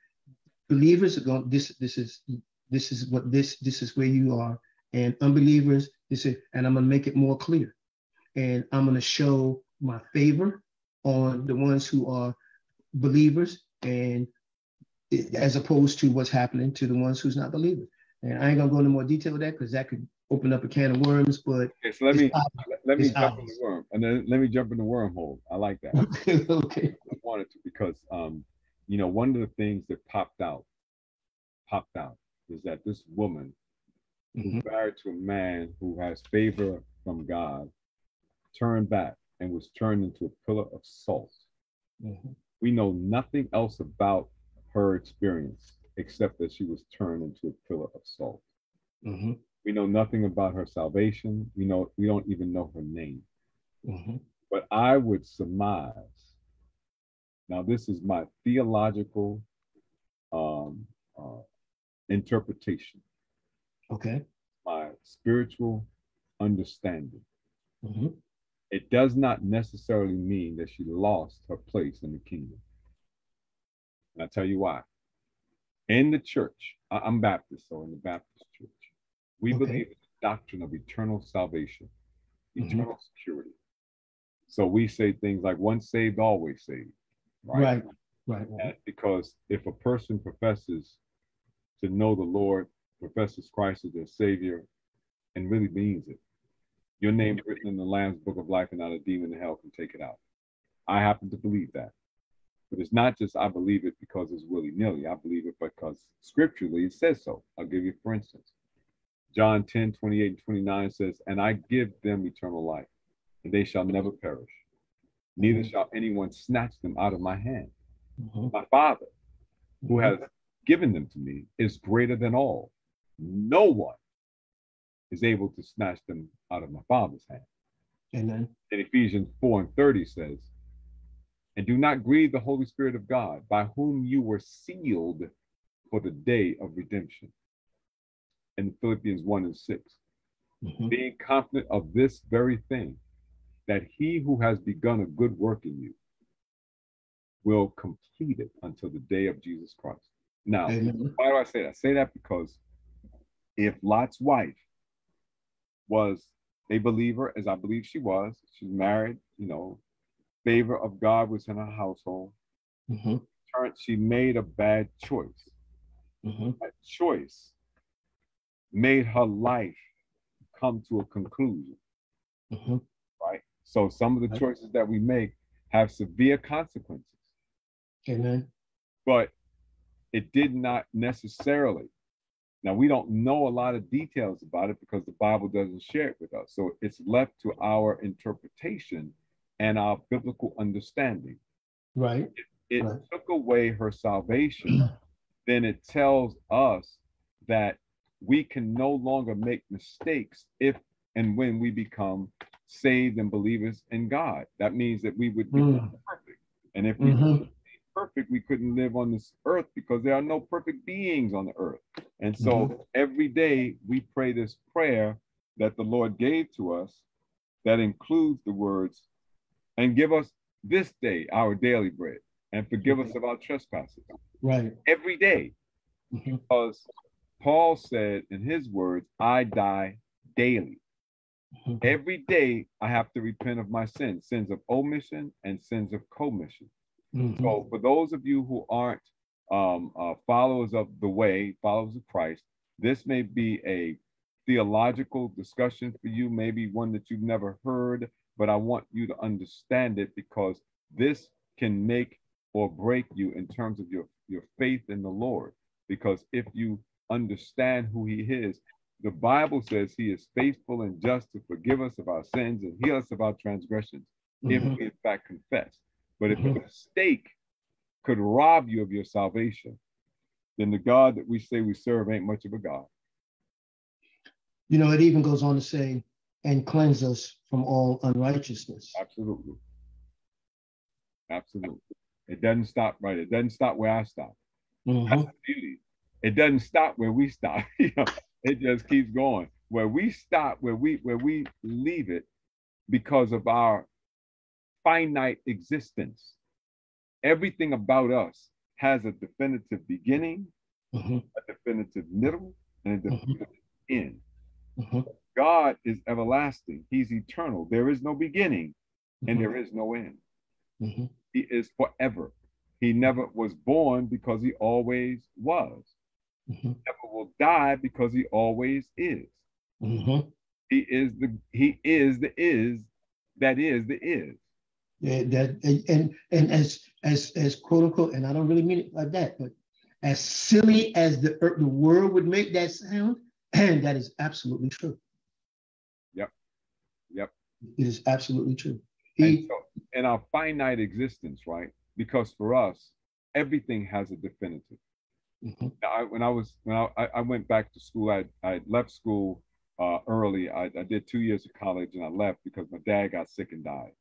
believers are going this this is this is what this this is where you are. And unbelievers this is and i'm going to make it more clear. And i'm going to show my favor on the ones who are believers and as opposed to what's happening to the ones who's not believers. And i ain't to go into more detail with that because that could open up a can of worms but okay, so let me obvious. let me it's jump obvious. in the worm and then let me jump in the wormhole i like that [laughs] okay i wanted to because um you know, one of the things that popped out, popped out, is that this woman mm-hmm. who's married to a man who has favor from God turned back and was turned into a pillar of salt. Mm-hmm. We know nothing else about her experience except that she was turned into a pillar of salt. Mm-hmm. We know nothing about her salvation. We know we don't even know her name. Mm-hmm. But I would surmise now, this is my theological um, uh, interpretation. Okay. My spiritual understanding. Mm-hmm. It does not necessarily mean that she lost her place in the kingdom. And I tell you why. In the church, I'm Baptist, so in the Baptist church, we okay. believe in the doctrine of eternal salvation, mm-hmm. eternal mm-hmm. security. So we say things like once saved, always saved. Right. Right. right. Because if a person professes to know the Lord, professes Christ as their Savior, and really means it, your name written in the Lamb's Book of Life, and not a demon in hell can take it out. I happen to believe that. But it's not just I believe it because it's willy nilly. I believe it because scripturally it says so. I'll give you, for instance, John 10 28 and 29 says, And I give them eternal life, and they shall never perish, neither mm-hmm. shall anyone snatch them out of my hand. Mm-hmm. My Father, who mm-hmm. has given them to me, is greater than all. No one is able to snatch them out of my Father's hand. Amen. In Ephesians 4 and 30 says, And do not grieve the Holy Spirit of God, by whom you were sealed for the day of redemption. In Philippians 1 and 6, mm-hmm. being confident of this very thing, that he who has begun a good work in you will complete it until the day of Jesus Christ. Now, Amen. why do I say that? I say that because if Lot's wife was a believer, as I believe she was, she's married, you know, favor of God was in her household. Mm-hmm. She made a bad choice. Mm-hmm. That choice made her life come to a conclusion. Mm-hmm. So some of the choices that we make have severe consequences. Amen. But it did not necessarily. Now we don't know a lot of details about it because the Bible doesn't share it with us. So it's left to our interpretation and our biblical understanding. Right. It, it right. took away her salvation. then it tells us that we can no longer make mistakes if and when we become saved and believers in God. That means that we would be mm. perfect. And if we mm-hmm. were perfect, we couldn't live on this earth because there are no perfect beings on the earth. And so mm-hmm. every day we pray this prayer that the Lord gave to us that includes the words, and give us this day our daily bread, and forgive us of our trespasses, Right. every day. Mhm. Because Paul said in his words, I die daily. Mhm. Every day I have to repent of my sins, sins of omission and sins of commission. Mhm. So for those of you who aren't um, uh, followers of the way, followers of Christ, this may be a theological discussion for you, maybe one that you've never heard, but I want you to understand it because this can make or break you in terms of your, your faith in the Lord. Because if you understand who he is, the Bible says he is faithful and just to forgive us of our sins and heal us of our transgressions if Mhm. we in fact confess. But if Mhm. a mistake could rob you of your salvation, then the God that we say we serve ain't much of a God. You know, it even goes on to say, and cleanse us from all unrighteousness. Absolutely. Absolutely. It doesn't stop right. It doesn't stop where I stop. That's Mhm. the beauty. It doesn't stop where we stop. [laughs] you know, it just keeps going. Where we stop, where we where we leave it because of our finite existence. Everything about us has a definitive beginning, Mhm. a definitive middle, and a Mhm. definitive end. Mhm. God is everlasting. He's eternal. There is no beginning and there is no end. He is forever. He never was born because he always was. Mhm. Never will die because he always is. Mhm. He is the he is the is that is the is. Yeah, that and, and and as as as quote unquote, and I don't really mean it like that, but as silly as the the word would make that sound, [clears throat] and that is absolutely true. Yep. Yep. It is absolutely true. And so in our finite existence, right? Because for us, everything has a definitive. Mhm. I, when I was when I, I went back to school, I I left school uh, early. I, I did two years of college and I left because my dad got sick and died.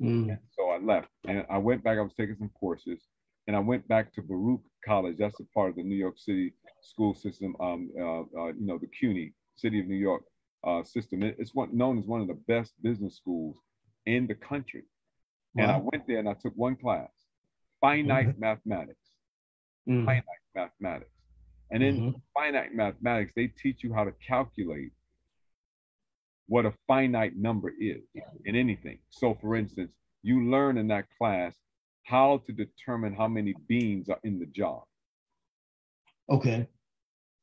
Mm. So I left and I went back. I was taking some courses and I went back to Baruch College. That's a part of the New York City school system. Um, uh, uh, you know, the CUNY City of New York uh, system. It- it's one known as one of the best business schools in the country. And I went there and I took one class, finite mathematics. Mm. Finite mathematics. And in Mhm. finite mathematics, they teach you how to calculate what a finite number is in anything. So, for instance, you learn in that class how to determine how many beans are in the jar. Okay.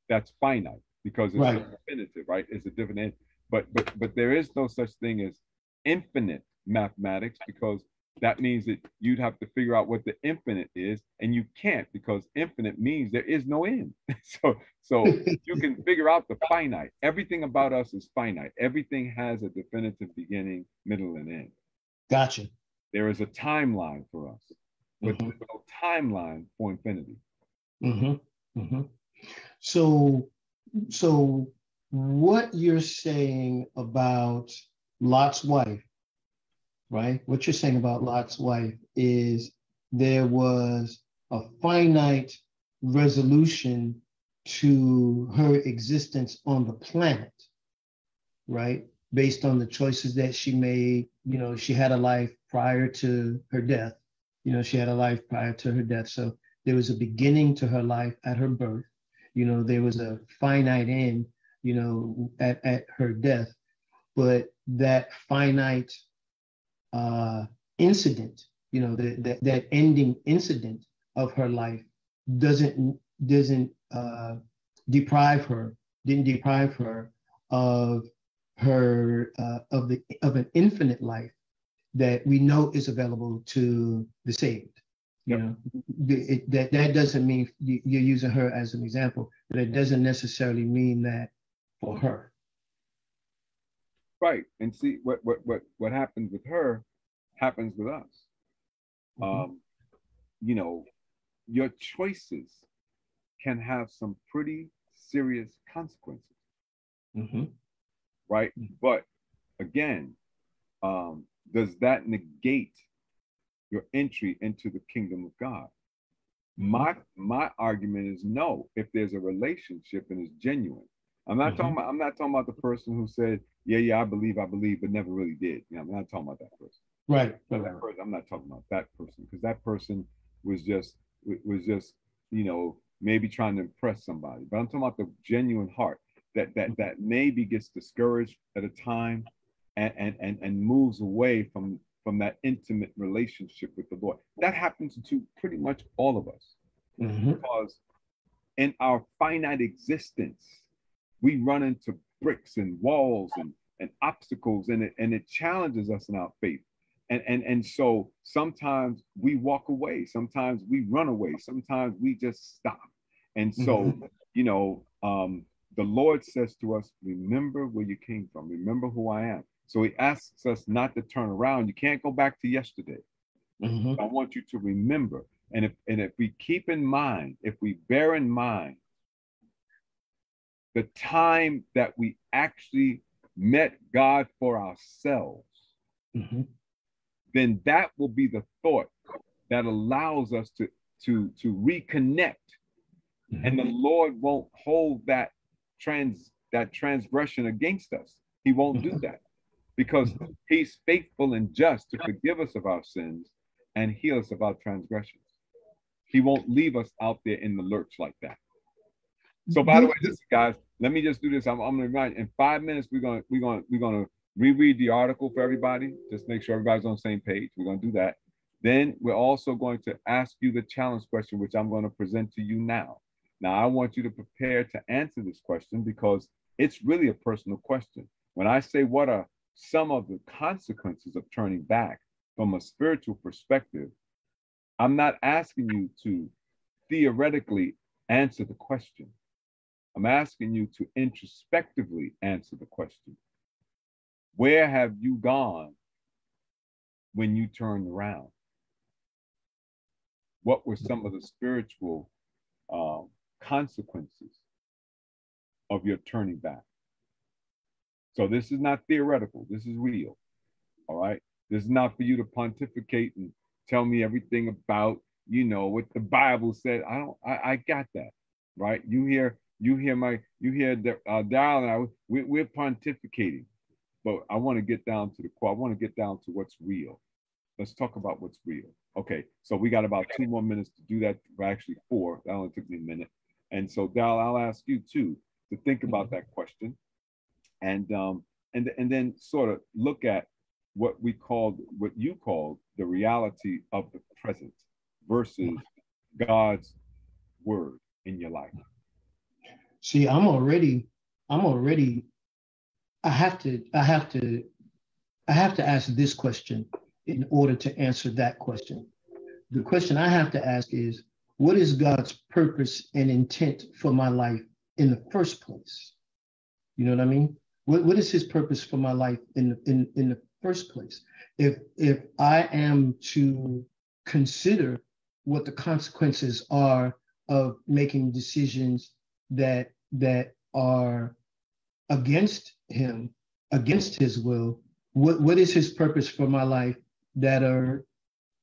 That's finite because it's Right. definitive, right? It's a different end. But but but there is no such thing as infinite mathematics because that means that you'd have to figure out what the infinite is, and you can't because infinite means there is no end. [laughs] so so you can [laughs] figure out the finite. Everything about us is finite. Everything has a definitive beginning, middle, and end. Gotcha. There is a timeline for us, but Mhm. there's no timeline for infinity. hmm hmm So, so what you're saying about Lot's wife, right? What you're saying about Lot's wife is there was a finite resolution to her existence on the planet, right? Based on the choices that she made. You know, she had a life prior to her death. You know, she had a life prior to her death. So there was a beginning to her life at her birth. You know, there was a finite end, you know, at, at her death. But that finite uh, incident, you know, that, that, that ending incident of her life doesn't doesn't uh, deprive her, didn't deprive her of her uh, of the of an infinite life that we know is available to the saved. You Yep. know, it, that that doesn't mean you're using her as an example, but it doesn't necessarily mean that for her. Right. And see what what what what happens with her happens with us. Mhm. Um, you know, your choices can have some pretty serious consequences, Mhm. right? Mhm. But again, um, does that negate your entry into the kingdom of God? My my argument is no. If there's a relationship and it's genuine, I'm not talking Mhm. about. I'm not talking about the person who said, "Yeah, yeah, I believe, I believe," but never really did. You know, I'm not talking about that person. Right. that person, I'm not talking about that person because that person was just was just you know, maybe trying to impress somebody, but I'm talking about the genuine heart that that that maybe gets discouraged at a time and and and, and moves away from from that intimate relationship with the Lord. That happens to pretty much all of us. Mm-hmm. Because in our finite existence, we run into bricks and walls and, and obstacles and it and it challenges us in our faith. And, and and so sometimes we walk away, sometimes we run away, sometimes we just stop. And so, Mhm. you know, um, the Lord says to us, remember where you came from, remember who I am. So he asks us not to turn around. You can't go back to yesterday. Mm-hmm. I want you to remember. And if and if we keep in mind, if we bear in mind the time that we actually met God for ourselves, Mm-hmm. then that will be the thought that allows us to to to reconnect. And the mm-hmm. Lord won't hold that trans that transgression against us. He won't do mm-hmm. that because mm-hmm. he's faithful and just to forgive us of our sins and heal us of our transgressions. He won't leave us out there in the lurch like that. So by the way, listen, guys, let me just do this. I'm, I'm gonna remind in five minutes, we're gonna we're gonna we're gonna reread the article for everybody. Just make sure everybody's on the same page. We're gonna do that. Then we're also going to ask you the challenge question, which I'm going to present to you now. Now, I want you to prepare to answer this question because it's really a personal question. When I say what are some of the consequences of turning back from a spiritual perspective, I'm not asking you to theoretically answer the question. I'm asking you to introspectively answer the question. Where have you gone when you turned around? What were some of the spiritual um, consequences of your turning back? So this is not theoretical. This is real. All right. This is not for you to pontificate and tell me everything about, you know, what the Bible said. I don't. I, I got that. Right. You hear. You hear my. You hear uh, Daryel and I. We, we're pontificating, but I want to get down to the core. I want to get down to what's real. Let's talk about what's real. Okay. So we got about two more minutes to do that. Well, actually, four. That only took me a minute. And so, Daryel, I'll ask you too to think about that question and um, and and then sort of look at what we called what you called the reality of the present versus God's word in your life. See, I'm already, I'm already, I have to, I have to, I have to ask this question in order to answer that question. The question I have to ask is, what is God's purpose and intent for my life in the first place? You know what I mean? What, what is his purpose for my life in, in, in the first place? If, if I am to consider what the consequences are of making decisions that, that are against him, against his will, what, what is his purpose for my life that are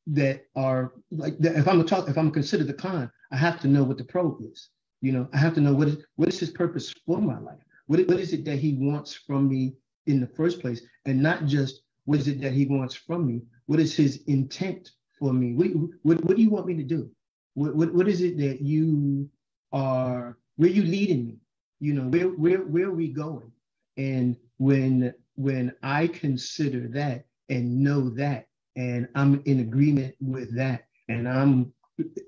that are like that if I'm a talk, if I'm consider the con, I have to know what the pro is. You know, I have to know what is what is his purpose for my life. What, what is it that he wants from me in the first place? And not just what is it that he wants from me? What is his intent for me? What, what, what do you want me to do? What, what, what is it that you are, where you leading me? You know, where, where, where are we going? And when, when I consider that and know that, and I'm in agreement with that, and I'm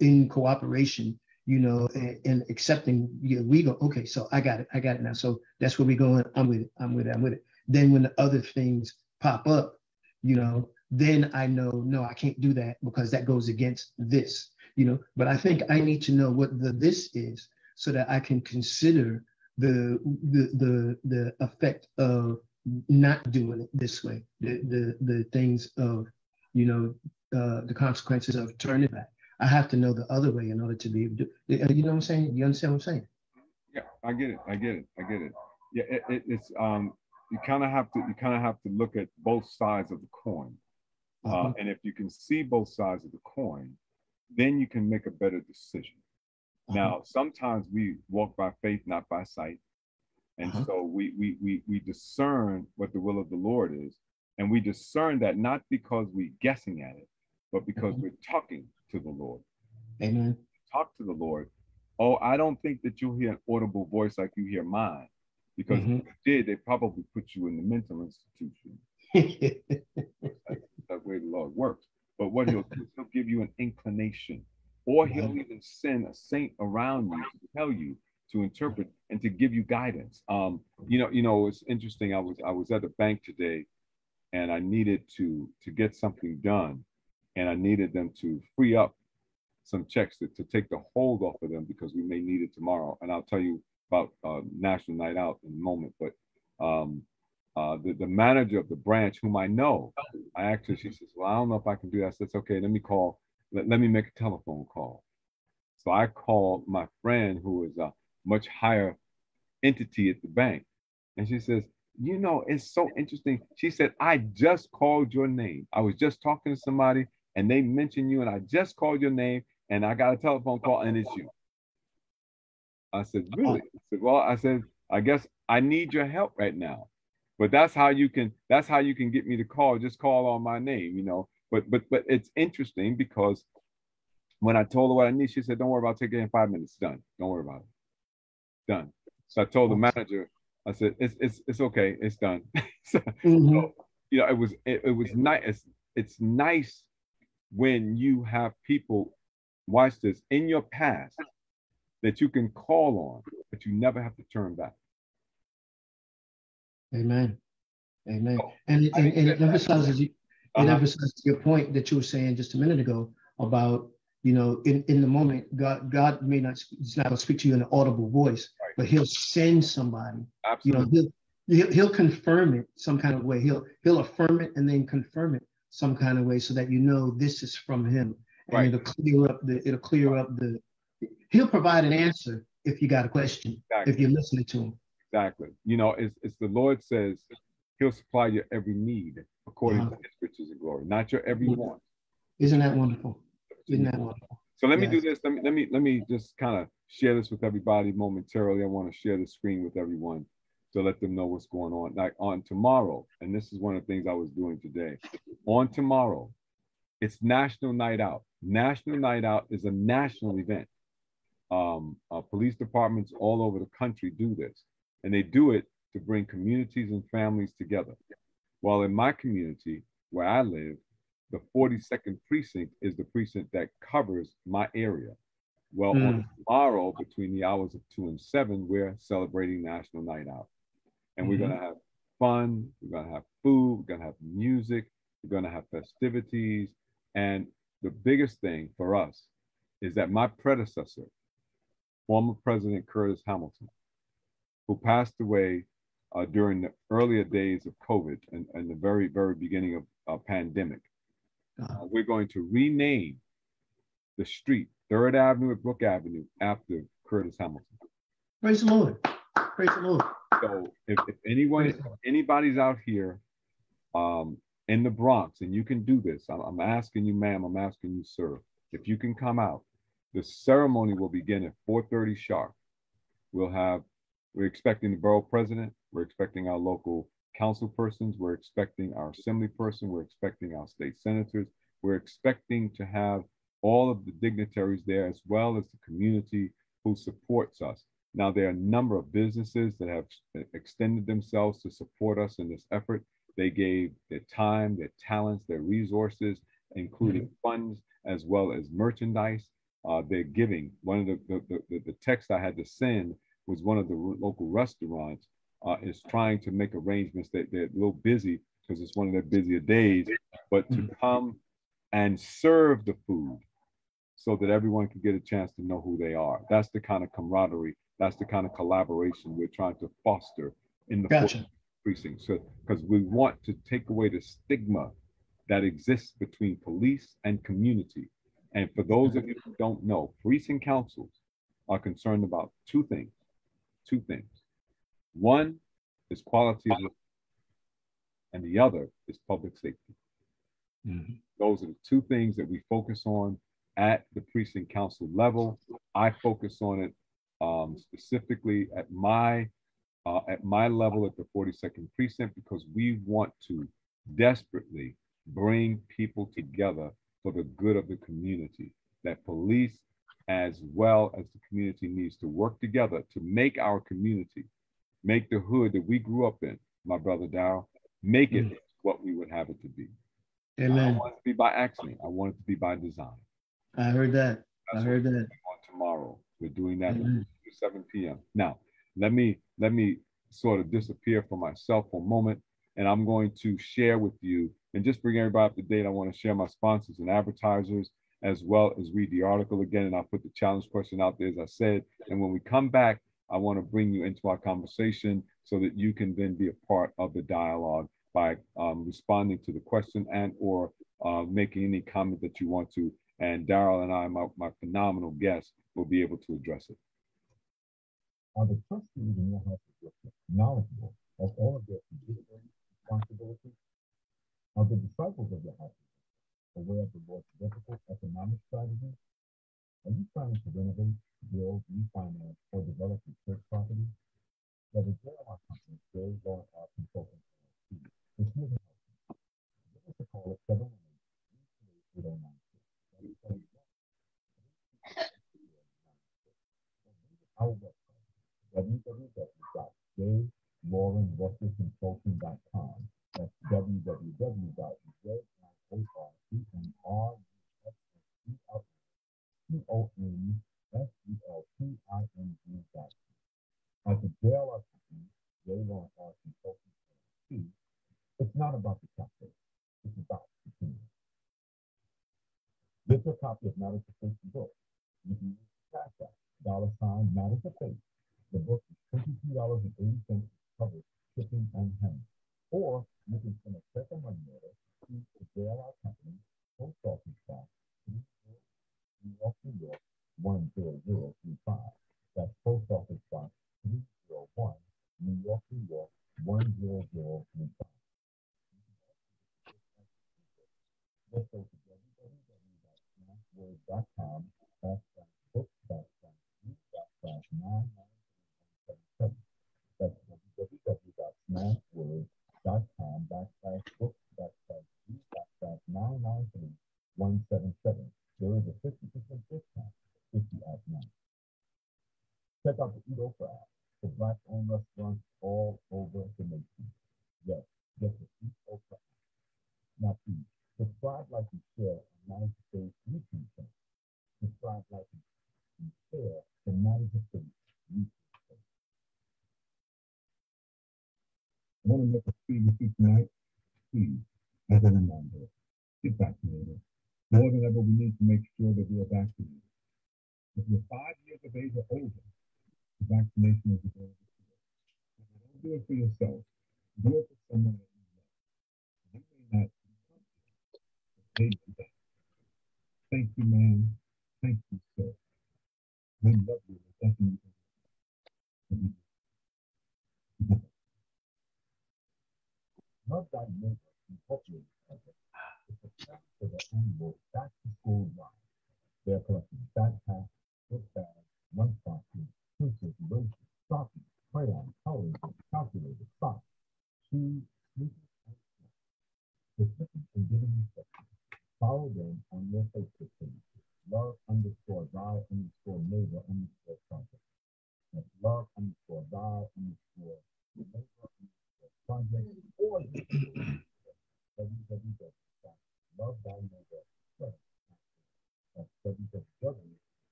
in cooperation you know, and, and accepting, you know, we go, okay, so I got it, I got it now. So that's where we're going. I'm with it, I'm with it, I'm with it. Then when the other things pop up, you know, then I know, no, I can't do that because that goes against this, you know. But I think I need to know what the this is so that I can consider the the the the effect of not doing it this way, the the the things of, you know, uh, the consequences of turning back. I have to know the other way in order to be able to, you know what I'm saying? You understand what I'm saying? Yeah, I get it. I get it. I get it. Yeah, it, it, it's um, you kind of have to you kind of have to look at both sides of the coin, uh, Uh-huh. and if you can see both sides of the coin, then you can make a better decision. Uh-huh. Now, sometimes we walk by faith, not by sight, and Uh-huh. so we we we we discern what the will of the Lord is, and we discern that not because we're guessing at it, but because Mhm. we're talking to the Lord Amen. talk to the Lord, oh, I don't think that you'll hear an audible voice like you hear mine. Because mm-hmm. if you did, they probably put you in the mental institution. that's, [laughs] that's the way the Lord works. But what he'll do is he'll give you an inclination, or he'll even send a saint around you to tell you to interpret and to give you guidance. Um, you know, you know, it's interesting. I was I was at the bank today, and I needed to to get something done, and I needed them to free up some checks to, to take the hold off of them because we may need it tomorrow. And I'll tell you about uh, National Night Out in a moment. But um, uh, the, the manager of the branch, whom I know, I actually, she says, Well, I don't know if I can do that. I said, Okay, let me call, let, let me make a telephone call. So I called my friend who is a much higher entity at the bank. And she says, You know, it's so interesting. She said, I just called your name. I was just talking to somebody and they mentioned you, and I just called your name and I got a telephone call and it's you. I said, uh-huh. Really? I said, Well, I said, I guess I need your help right now. But that's how you can that's how you can get me to call. Just call on my name, you know. But but but it's interesting because when I told her what I need, she said, Don't worry about taking it in five minutes. Done. Don't worry about it. Done. So I told the manager, I said, It's it's it's okay, it's done. [laughs] so, mm-hmm. so, you know, it was it, it was nice. It's, it's nice when you have people, watch this, in your past that you can call on, but you never have to turn back. Amen. Amen. Oh, and, and, and it emphasizes you, it uh-huh. emphasizes your point that you were saying just a minute ago about you know in, in the moment god god may not he's not going to speak to you in an audible voice right. but he'll send somebody Absolutely. you know he'll, he'll he'll confirm it some kind of way he'll he'll affirm it and then confirm it some kind of way so that you know this is from him and right. it'll clear up the it'll clear up the he'll provide an answer if you got a question exactly. if you're listening to him Exactly. You know, it's, it's the Lord says he'll supply your every need according uh-huh. to his riches and glory, not your every want. Isn't that wonderful? Isn't that wonderful? So let yes. me do this. Let me let me let me just kind of share this with everybody momentarily. I want to share the screen with everyone to let them know what's going on. Like on tomorrow, and this is one of the things I was doing today. On tomorrow, it's National Night Out. National Night Out is a national event. Um, uh, police departments all over the country do this and they do it to bring communities and families together. While in my community where I live, the 42nd precinct is the precinct that covers my area. Well, mm. on tomorrow, between the hours of two and seven, we're celebrating National Night Out. And mm-hmm. we're going to have fun, we're going to have food, we're going to have music, we're going to have festivities. And the biggest thing for us is that my predecessor, former President Curtis Hamilton, who passed away uh, during the earlier days of COVID and, and the very, very beginning of a pandemic. Uh, we're going to rename the street, Third Avenue at Brook Avenue, after Curtis Hamilton. Praise the Lord. Praise the Lord. So if, if anyone, if anybody's out here um, in the Bronx and you can do this, I'm, I'm asking you, ma'am, I'm asking you, sir, if you can come out, the ceremony will begin at 4.30 sharp. We'll have we're expecting the borough president. We're expecting our local council persons. We're expecting our assembly person. We're expecting our state senators. We're expecting to have all of the dignitaries there as well as the community who supports us. Now, there are a number of businesses that have extended themselves to support us in this effort. They gave their time, their talents, their resources, including mm-hmm. funds as well as merchandise. Uh, they're giving. One of the, the, the, the texts I had to send was one of the local restaurants, uh, is trying to make arrangements that they're a little busy because it's one of their busier days, but to mm-hmm. come and serve the food so that everyone can get a chance to know who they are. That's the kind of camaraderie, that's the kind of collaboration we're trying to foster in the gotcha. precinct. So, because we want to take away the stigma that exists between police and community. And for those of you who don't know, precinct councils are concerned about two things two things. One is quality of life, and the other is public safety. Mm-hmm. Those are the two things that we focus on at the precinct council level. I focus on it um, specifically at my uh, at my level at the 42nd precinct because we want to desperately bring people together for the good of the community. That police as well as the community needs to work together to make our community, make the hood that we grew up in, my brother Daryel, make it mm. what we would have it to be. Amen. I want it to be by accident. I want it to be by design. I heard that. That's I heard that. On tomorrow, we're doing that at 7 p.m. Now, let me let me sort of disappear for myself for a moment, and I'm going to share with you and just bring everybody up to date. I want to share my sponsors and advertisers as well as read the article again, and I'll put the challenge question out there as I said. And when we come back, I want to bring you into our conversation so that you can then be a part of the dialogue by um, responding to the question and or uh, making any comment that you want to. And Daryel and I, my, my phenomenal guest, will be able to address it. Are the trustees in your house knowledgeable of all of their responsibilities? Are the disciples of your house aware of the Lord's difficult economic strategy? Are you trying to renovate, build, refinance, or develop your church property? The JLR company, J. Loren R Consulting LLC, is help you. Give us a call at 718 Our website, www.jlorenrussellconsulting.com. That's www.j O R C M R U S S E L C O N S E L T I N G dot At the JLR company, J1 R Consulting LLC, it's not about the cafe, it's about the team. Get your copy of Matters of Faith book. You can use Cash App, dollar sign Matters of Faith. The book is $22.80 covered, shipping, and handling. Or you can send a check or money order to the JLR Company, Post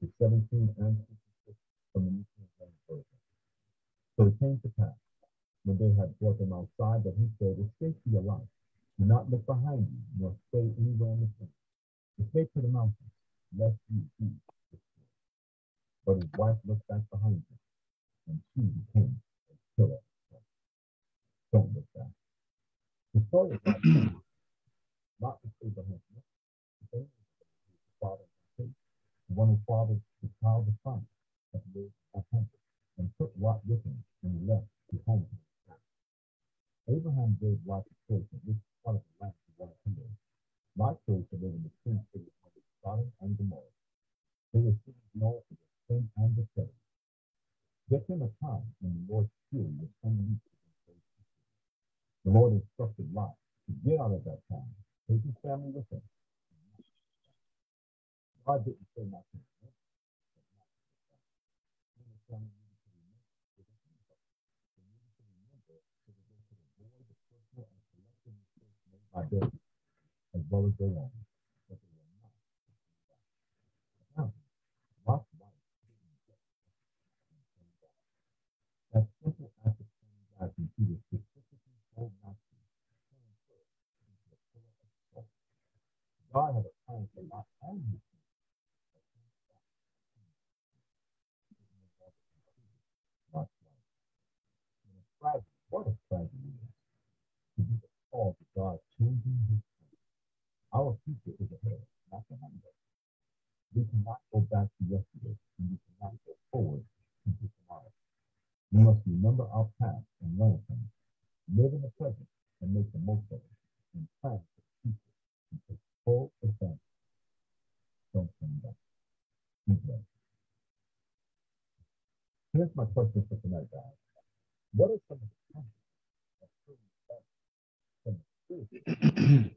19, 17 and Lord instructed Lot to get out of that town Take his family with him. God didn't say not to remember, but not to forget. His family needed to remember with his people. They needed to remember so that they could avoid the personal and collective mistakes made by as well as their own. But they were not Apparently, Lot's wife didn't get that simple act of what a tragedy to be to God changing his. Our future is ahead, not behind us. We cannot go back to yesterday, and we cannot go forward into tomorrow. We must remember our past and learn from it, live in the present and make the most of it, and plan for the future full percent don't come back. Here's my question for tonight, guys. What are some of the [clears throat]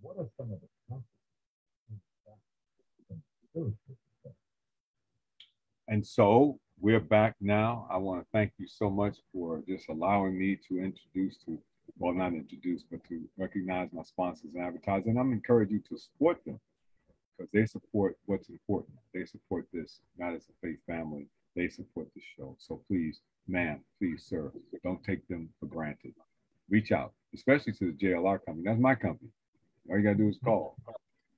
what are some of the and so we're back now. I want to thank you so much for just allowing me to introduce to well, not introduce, but to recognize my sponsors and advertisers. And I'm encouraging you to support them because they support what's important. They support this Matters of Faith family. They support the show. So please, ma'am, please, sir, don't take them for granted. Reach out, especially to the JLR company. That's my company. All you got to do is call.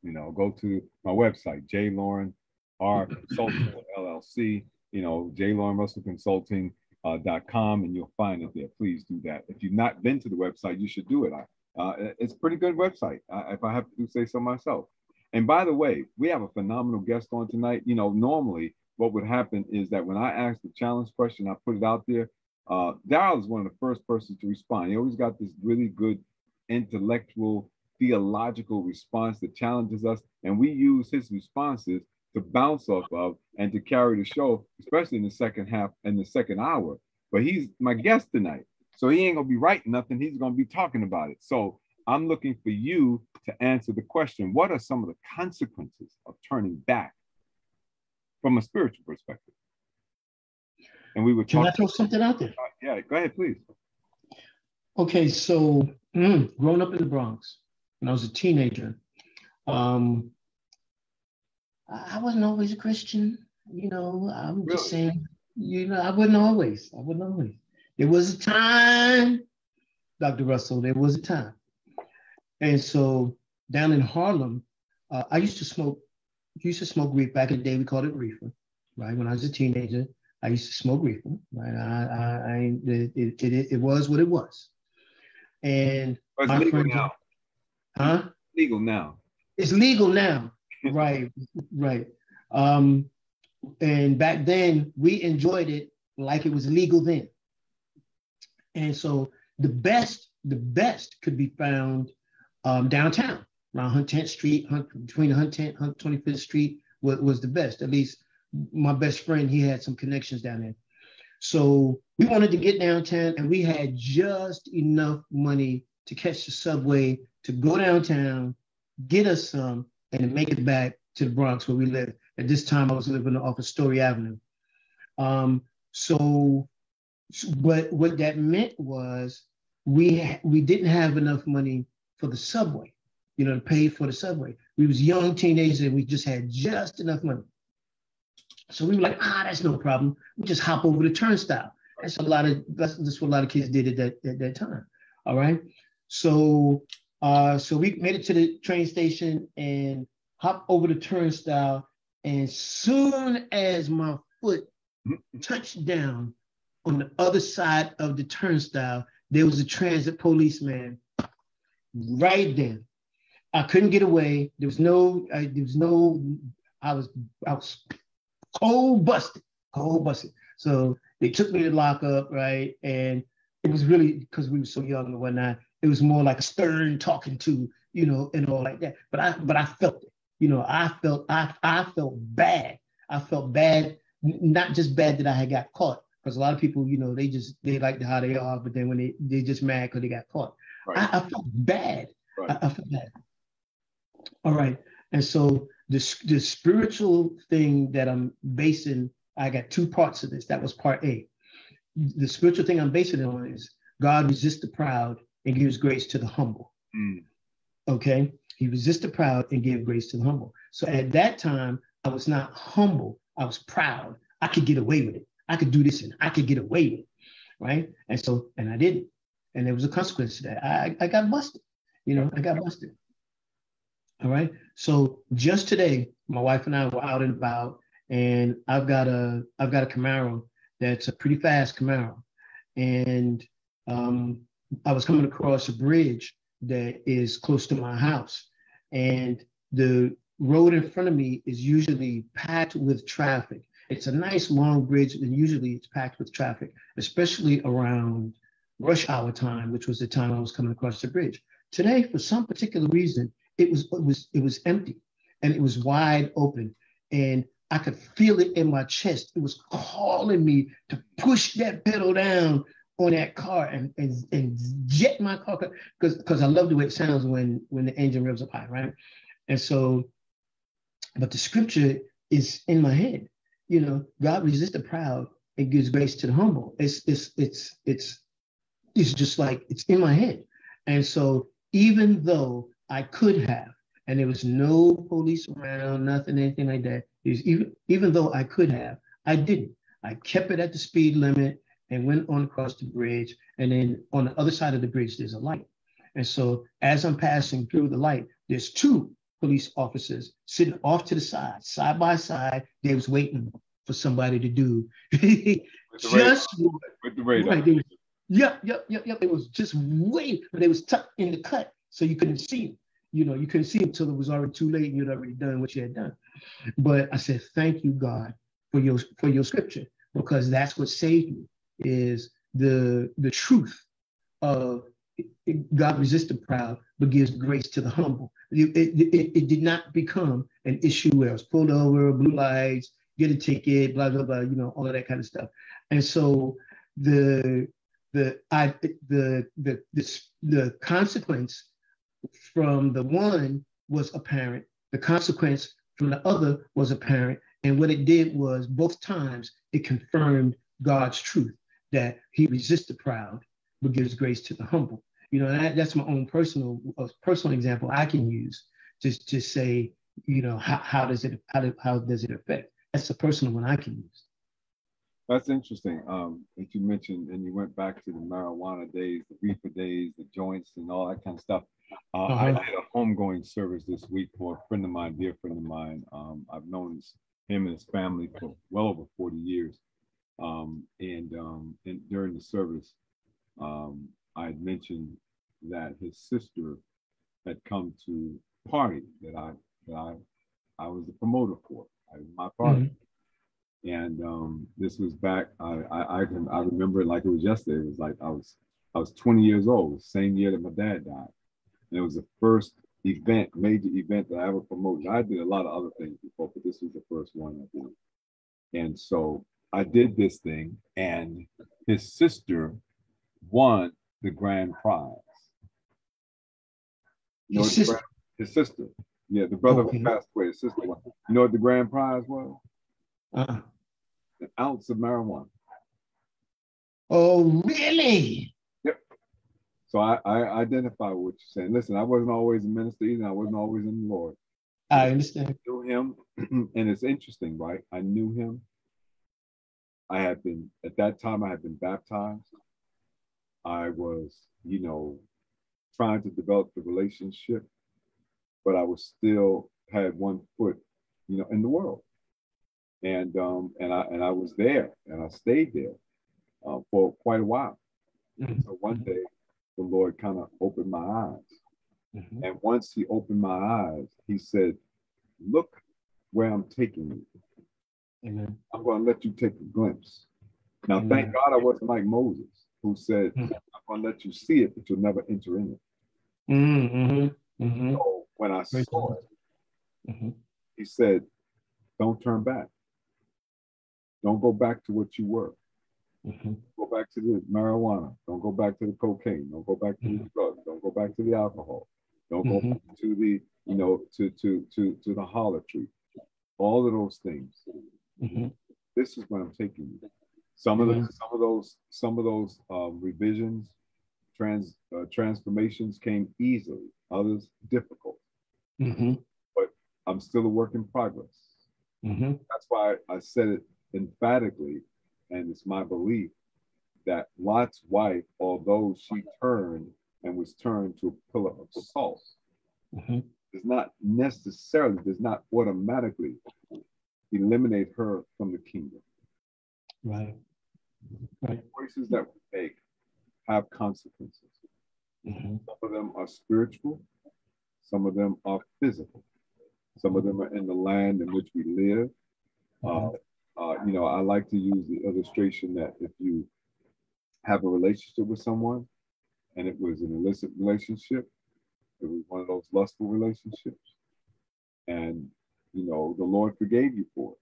You know, go to my website, J. Loren R. Consulting LLC. You know, J. Loren Russell Consulting uh, .com and you'll find it there. Please do that. If you've not been to the website, you should do it. Uh, it's a pretty good website, uh, if I have to say so myself. And by the way, we have a phenomenal guest on tonight. You know, normally what would happen is that when I ask the challenge question, I put it out there. Uh, Daryel is one of the first persons to respond. He always got this really good intellectual, theological response that challenges us, and we use his responses to bounce off of and to carry the show, especially in the second half and the second hour. But he's my guest tonight. So he ain't gonna be writing nothing, he's gonna be talking about it. So I'm looking for you to answer the question what are some of the consequences of turning back from a spiritual perspective? And we would Can I throw something out there? Uh, yeah, go ahead, please. Okay, so mm, growing up in the Bronx, when I was a teenager, um, I wasn't always a Christian. You know, I'm really? just saying, you know, I wasn't always. I wasn't always. There was a time, Dr. Russell, there was a time. And so down in Harlem, uh, I used to smoke, used to smoke reefer. Back in the day, we called it reefer, right? When I was a teenager, I used to smoke reefer, right? I, I, I it, it, it, it was what it was. And it's legal friend, now. Huh? Legal now. It's legal now right, right. Um, and back then we enjoyed it like it was legal then. And so the best, the best could be found um, downtown around 110th Street, between 110th, 125th Street was, was the best. At least my best friend, he had some connections down there. So we wanted to get downtown and we had just enough money to catch the subway to go downtown, get us some, and make it back to the Bronx where we live. At this time, I was living off of Story Avenue. Um, so, what what that meant was we we didn't have enough money for the subway, you know, to pay for the subway. We was young teenagers and we just had just enough money. So we were like, ah, that's no problem. We just hop over the turnstile. That's a lot of that's, that's what a lot of kids did at that at that time. All right. So uh, so we made it to the train station and hopped over the turnstile. And soon as my foot touched down on the other side of the turnstile, there was a transit policeman right there. I couldn't get away. There was no, I, there was no, I was, I was cold busted, cold busted. So they took me to lock up, right? And it was really because we were so young and whatnot. It was more like a stern talking to, you know, and all like that. But I, but I felt it. You know, I felt, I, I felt bad. I felt bad, not just bad that I had got caught, because a lot of people, you know, they just they like how they are, but then when they they just mad because they got caught. Right. I, I, felt bad. Right. I, I felt bad. All right, and so the the spiritual thing that I'm basing, I got two parts of this. That was part A. The spiritual thing I'm basing it on is God resists the proud and gives grace to the humble. Mm. Okay, He resists the proud and gives grace to the humble. So at that time, I was not humble. I was proud. I could get away with it. I could do this and I could get away with it. Right. And so, and I didn't. And there was a consequence to that. I, I got busted. You know, I got busted. All right. So just today, my wife and I were out and about, and I've got a I've got a Camaro that's a pretty fast Camaro, and um, I was coming across a bridge that is close to my house, and the road in front of me is usually packed with traffic. It's a nice long bridge, and usually it's packed with traffic, especially around rush hour time, which was the time I was coming across the bridge. Today, for some particular reason, it was it was it was empty and it was wide open, and I could feel it in my chest. It was calling me to push that pedal down on that car and, and, and jet my car because because I love the way it sounds when when the engine revs up high, right? And so, but the scripture is in my head. You know, God resists the proud and gives grace to the humble. It's it's it's it's it's just like it's in my head. And so even though I could have, and there was no police around, nothing, anything like that, even even though I could have, I didn't. I kept it at the speed limit and went on across the bridge. And then on the other side of the bridge, there's a light. And so as I'm passing through the light, there's two police officers sitting off to the side, side by side. They was waiting for somebody to do [laughs] just with the radar. Right, Yep, yep, yep, yep. It was just way, but it was tucked in the cut, so you couldn't see it. You know, you couldn't see it until it was already too late and you'd already done what you had done. But I said, thank you, God, for your for your scripture, because that's what saved me, is the the truth of God resists the proud, but gives grace to the humble. It, it, it, did not become an issue where I was pulled over, blue lights, get a ticket, blah, blah, blah, you know, all of that kind of stuff. And so the the I the the the, the consequence from the one was apparent. The consequence from the other was apparent. And what it did was both times it confirmed God's truth that he resists the proud, but gives grace to the humble. You know, that, that's my own personal personal example I can use just to say, you know, how, how does it how, do, how does it affect? That's a personal one I can use. That's interesting. Um, that you mentioned, and you went back to the marijuana days, the reefer days, the joints, and all that kind of stuff. Uh, uh-huh. I did a homegoing service this week for a friend of mine, dear friend of mine. Um, I've known him and his family for well over 40 years. Um, and, um, and, during the service, um, I had mentioned that his sister had come to party that I that I I was the promoter for. I was my party. Mm-hmm and um, this was back. I, I I can I remember it like it was yesterday. It was like I was I was 20 years old, same year that my dad died. And it was the first event, major event that I ever promoted. I did a lot of other things before, but this was the first one I did. And so I did this thing, and his sister won the grand prize. You know his, sister. Grand, his sister. Yeah, the brother okay. passed away. His sister won. You know what the grand prize was? Uh-uh. An ounce of marijuana. Oh, really? Yep. So I, I identify with what you're saying. Listen, I wasn't always a minister either. I wasn't always in the Lord. I understand. knew him, [clears throat] and it's interesting, right? I knew him. I had been at that time. I had been baptized. I was, you know, trying to develop the relationship, but I was still had one foot, you know, in the world, and um, and I and I was there, and I stayed there uh, for quite a while. Mm-hmm. So one day, the Lord kind of opened my eyes, mm-hmm. and once He opened my eyes, He said, "Look where I'm taking you. Amen. I'm going to let you take a glimpse." Now, Amen. thank God I wasn't like Moses, who said, mm-hmm. "I'm going to let you see it, but you'll never enter in it." Mm-hmm. Mm-hmm. So when I saw it, mm-hmm. he said, Don't turn back. Don't go back to what you were. Mm-hmm. Go back to the marijuana. Don't go back to the cocaine. Don't go back to the mm-hmm. drugs. Don't go back to the alcohol. Don't go mm-hmm. back to the, you know, to to to to the harlotry. All of those things. Mm-hmm. This is where I'm taking you. Some of the some of those some of those um, revisions trans uh, transformations came easily, others difficult. Mm-hmm. But I'm still a work in progress. Mm-hmm. That's why I said it emphatically, and it's my belief that Lot's wife, although she turned and was turned to a pillar of salt, mm-hmm. does not necessarily, does not automatically eliminate her from the kingdom. Right. Right. Choices that we make have consequences. Mm-hmm. Some of them are spiritual, some of them are physical, some of them are in the land in which we live. Uh, uh, you know, I like to use the illustration that if you have a relationship with someone and it was an illicit relationship, it was one of those lustful relationships, and you know, the Lord forgave you for it.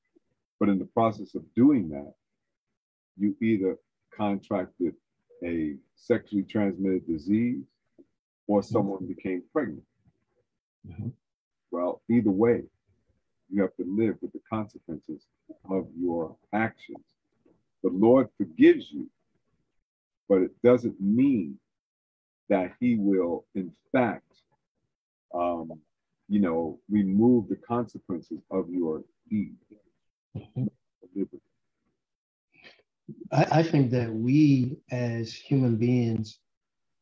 But in the process of doing that, you either contracted a sexually transmitted disease or mm-hmm. someone became pregnant. Mm-hmm. Well, either way, you have to live with the consequences of your actions. The Lord forgives you, but it doesn't mean that He will, in fact, um, you know, remove the consequences of your deed. Mm-hmm. I, I think that we as human beings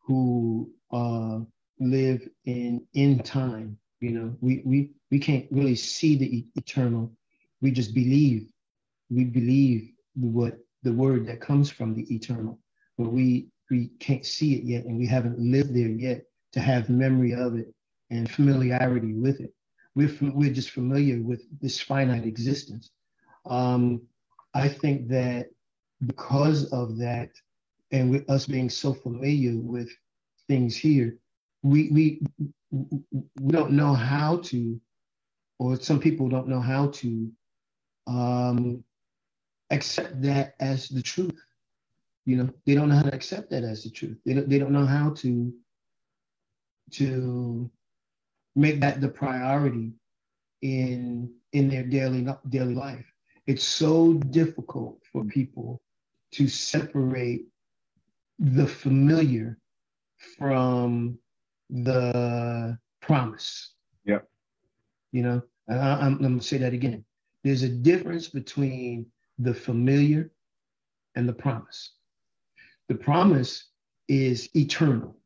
who uh, live in in time, you know, we we we can't really see the eternal. We just believe. We believe what the word that comes from the eternal, but we we can't see it yet, and we haven't lived there yet to have memory of it and familiarity with it. We're we're just familiar with this finite existence. Um, I think that because of that, and with us being so familiar with things here, we we we don't know how to, or some people don't know how to um, accept that as the truth. You know, they don't know how to accept that as the truth. They don't, they don't know how to to make that the priority in in their daily daily life. It's so difficult for people to separate the familiar from the promise. Yep. You know, and I, am going to say that again. There's a difference between the familiar and the promise. The promise is eternal.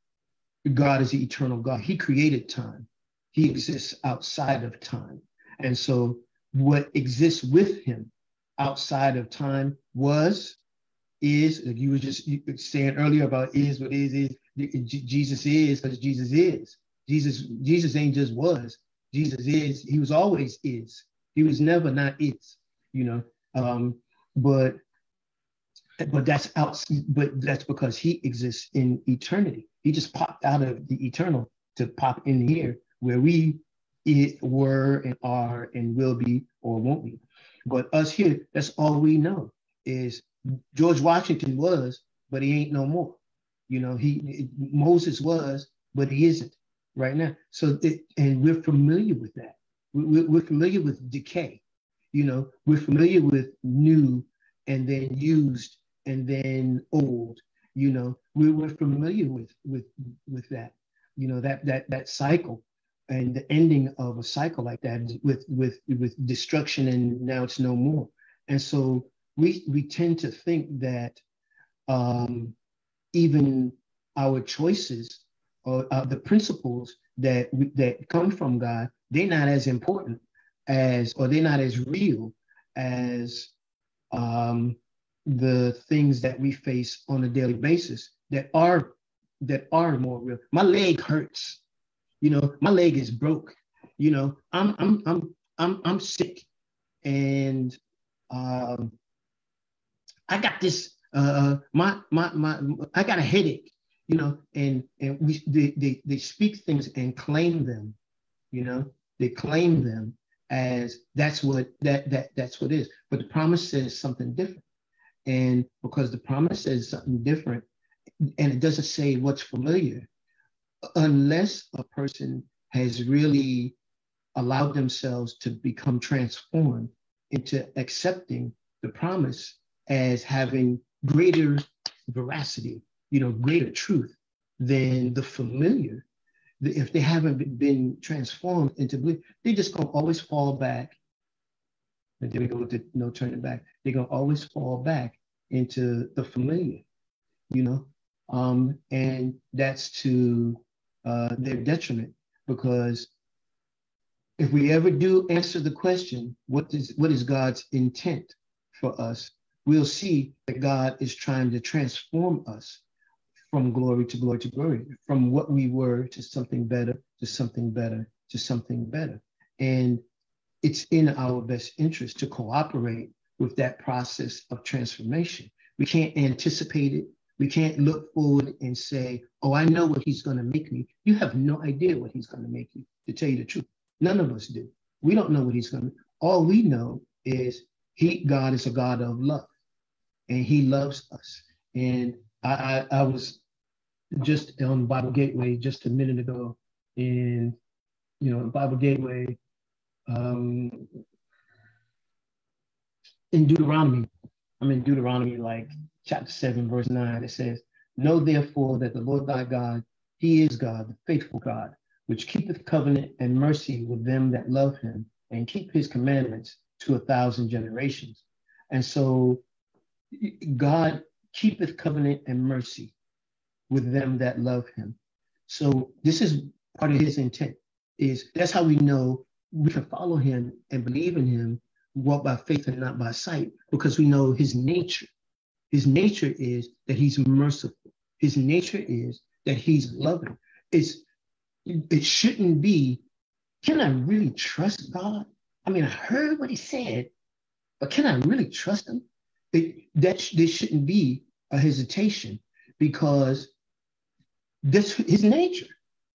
God is the eternal God. He created time. He exists outside of time. And so what exists with him outside of time was is, like you were just saying earlier about is what is, is Jesus is because Jesus is. Jesus, Jesus ain't just was. Jesus is, he was always is. He was never not is, you know. Um, but but that's out, but that's because he exists in eternity. He just popped out of the eternal to pop in here where we it, were and are and will be or won't be. But us here, that's all we know is George Washington was, but he ain't no more. You know, he Moses was, but he isn't right now. So, it, and we're familiar with that. We're, we're familiar with decay. You know, we're familiar with new and then used and then old. You know, we're, we're familiar with with with that. You know that that that cycle, and the ending of a cycle like that with with with destruction and now it's no more. And so we we tend to think that um, even our choices or uh, the principles that that come from God, they're not as important as or they're not as real as um, the things that we face on a daily basis that are that are more real. My leg hurts. You know, my leg is broke. You know, I'm I'm I'm I'm I'm sick, and um, I got this. Uh, my my my I got a headache. You know, and and we they they, they speak things and claim them. You know, they claim them as that's what that that that's what is. But the promise says something different. And because the promise says something different, and it doesn't say what's familiar, unless a person has really allowed themselves to become transformed into accepting the promise as having greater veracity, you know, greater truth than the familiar. If they haven't been transformed into belief, they just gonna always fall back. And then we go with no turning back. They're gonna always fall back into the familiar, you know, um, and that's to uh, their detriment because if we ever do answer the question, what is what is God's intent for us? We'll see that God is trying to transform us from glory to glory to glory, from what we were to something better, to something better, to something better. And it's in our best interest to cooperate with that process of transformation. We can't anticipate it. We can't look forward and say, oh, I know what he's going to make me. You have no idea what he's going to make you, to tell you the truth. None of us do. We don't know what he's going to. All we know is he, God is a God of love, and he loves us. And I, I, I was just on Bible Gateway just a minute ago, and you know, Bible Gateway, um, in Deuteronomy. I'm in Deuteronomy, like chapter 7, verse 9. It says, Know therefore that the Lord thy God, he is God, the faithful God, which keepeth covenant and mercy with them that love him and keep his commandments to a thousand generations. And so God keepeth covenant and mercy with them that love him. So this is part of his intent is that's how we know we can follow him and believe in him walk by faith and not by sight because we know his nature. His nature is that he's merciful. His nature is that he's loving. It's, it shouldn't be, can I really trust God? I mean, I heard what he said, but can I really trust him? It, that there shouldn't be a hesitation because that's his nature.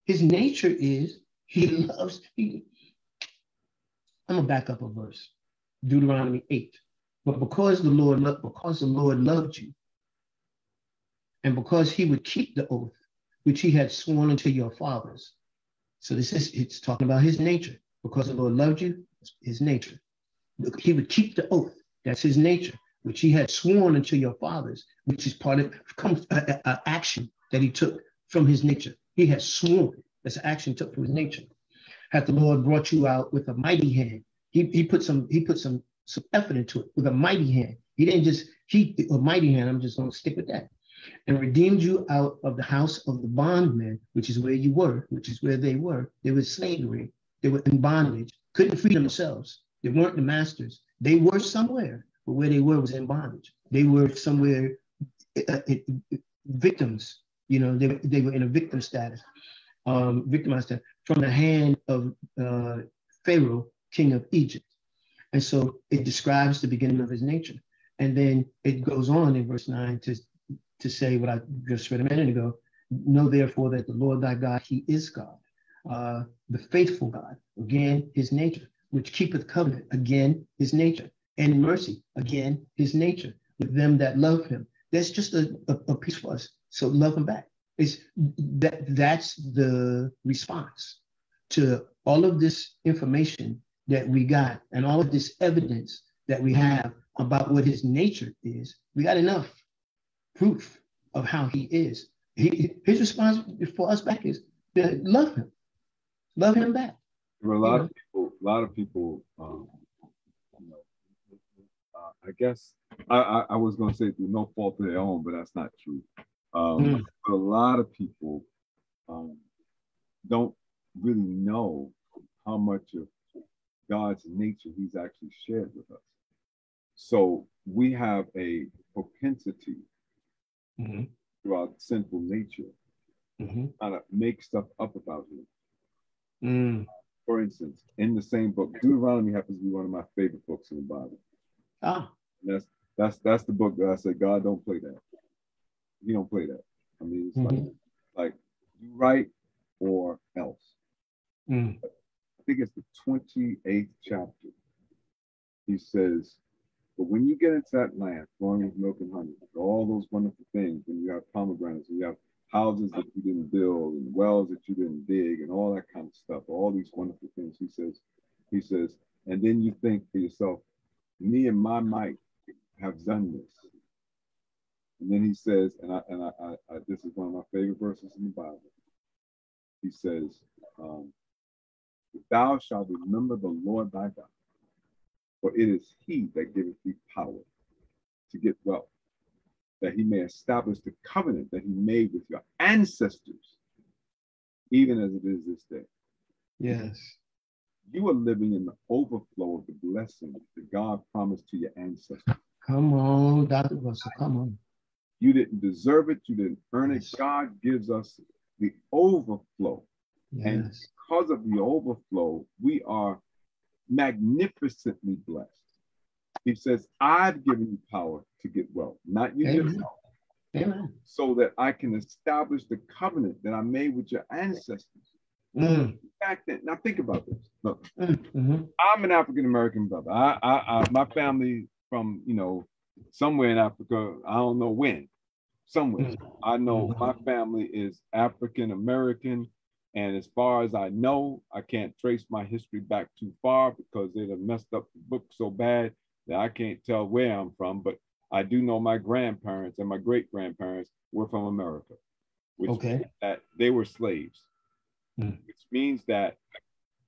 His nature is he loves. He, I'm gonna back up a verse. Deuteronomy 8. But because the Lord loved, because the Lord loved you, and because he would keep the oath which he had sworn unto your fathers. So this is it's talking about his nature. Because the Lord loved you, his nature. He would keep the oath. That's his nature, which he had sworn unto your fathers, which is part of comes uh, uh, action that he took from his nature. He has sworn. That's action took from his nature. Had the Lord brought you out with a mighty hand he, he put some he put some some effort into it with a mighty hand. He didn't just he a mighty hand. I'm just going to stick with that. And redeemed you out of the house of the bondmen, which is where you were, which is where they were. They were slavery. They were in bondage. Couldn't free themselves. They weren't the masters. They were somewhere, but where they were was in bondage. They were somewhere uh, uh, victims. You know, they, they were in a victim status, um, victimized from the hand of uh, Pharaoh king of Egypt. And so it describes the beginning of his nature. And then it goes on in verse 9 to, to say what I just read a minute ago Know therefore that the Lord thy God, he is God, uh, the faithful God, again, his nature, which keepeth covenant, again, his nature, and mercy, again, his nature, with them that love him. That's just a, a, a piece for us. So love him back. It's that that's the response to all of this information that we got and all of this evidence that we have about what his nature is, we got enough proof of how he is. He, his response for us back is to love him. love him back. There were a lot of people, a lot of people, um, you know, uh, I guess I, I, I was going to say through no fault of their own, but that's not true. Um, mm. But a lot of people um, don't really know how much of God's nature He's actually shared with us. So we have a propensity mm-hmm. through our sinful nature mm-hmm. to make stuff up about Him. Mm. For instance, in the same book, Deuteronomy happens to be one of my favorite books in the Bible. Ah. that's that's that's the book that I said, God don't play that. You don't play that. I mean, it's mm-hmm. like like you right or else. Mm. Think it's the 28th chapter. He says, but when you get into that land flowing with milk and honey, all those wonderful things, when you have pomegranates, you have houses that you didn't build and wells that you didn't dig and all that kind of stuff, all these wonderful things. He says, he says, and then you think for yourself, me and my might have done this. And then he says, and I and I, I, I this is one of my favorite verses in the Bible. He says, um, "Thou shalt remember the Lord thy God, for it is He that giveth thee power to get wealth, that he may establish the covenant that he made with your ancestors, even as it is this day. Yes. You are living in the overflow of the blessing that God promised to your ancestors. Come on, Dr. Russell, come on. You didn't deserve it, you didn't earn it. God gives us the overflow. Yes. And because of the overflow, we are magnificently blessed. He says, I've given you power to get wealth, not you Amen. yourself. Amen. So that I can establish the covenant that I made with your ancestors. Mm. Back then, now think about this. Look, mm-hmm. I'm an African American brother. I, I, I, my family from you know somewhere in Africa. I don't know when. Somewhere. Mm. I know mm-hmm. my family is African American. And as far as I know, I can't trace my history back too far because they'd have messed up the book so bad that I can't tell where I'm from, but I do know my grandparents and my great grandparents were from America, which okay. that they were slaves, mm. which means that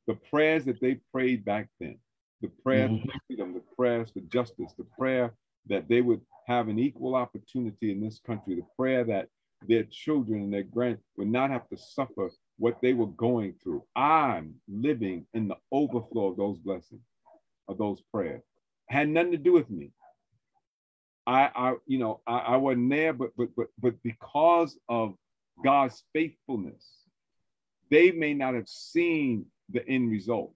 the prayers that they prayed back then, the prayer mm. for freedom, the prayers for justice, the prayer that they would have an equal opportunity in this country, the prayer that their children and their grand would not have to suffer what they were going through. I'm living in the overflow of those blessings, of those prayers had nothing to do with me. I, I you know, I, I wasn't there, but but but but because of God's faithfulness, they may not have seen the end result.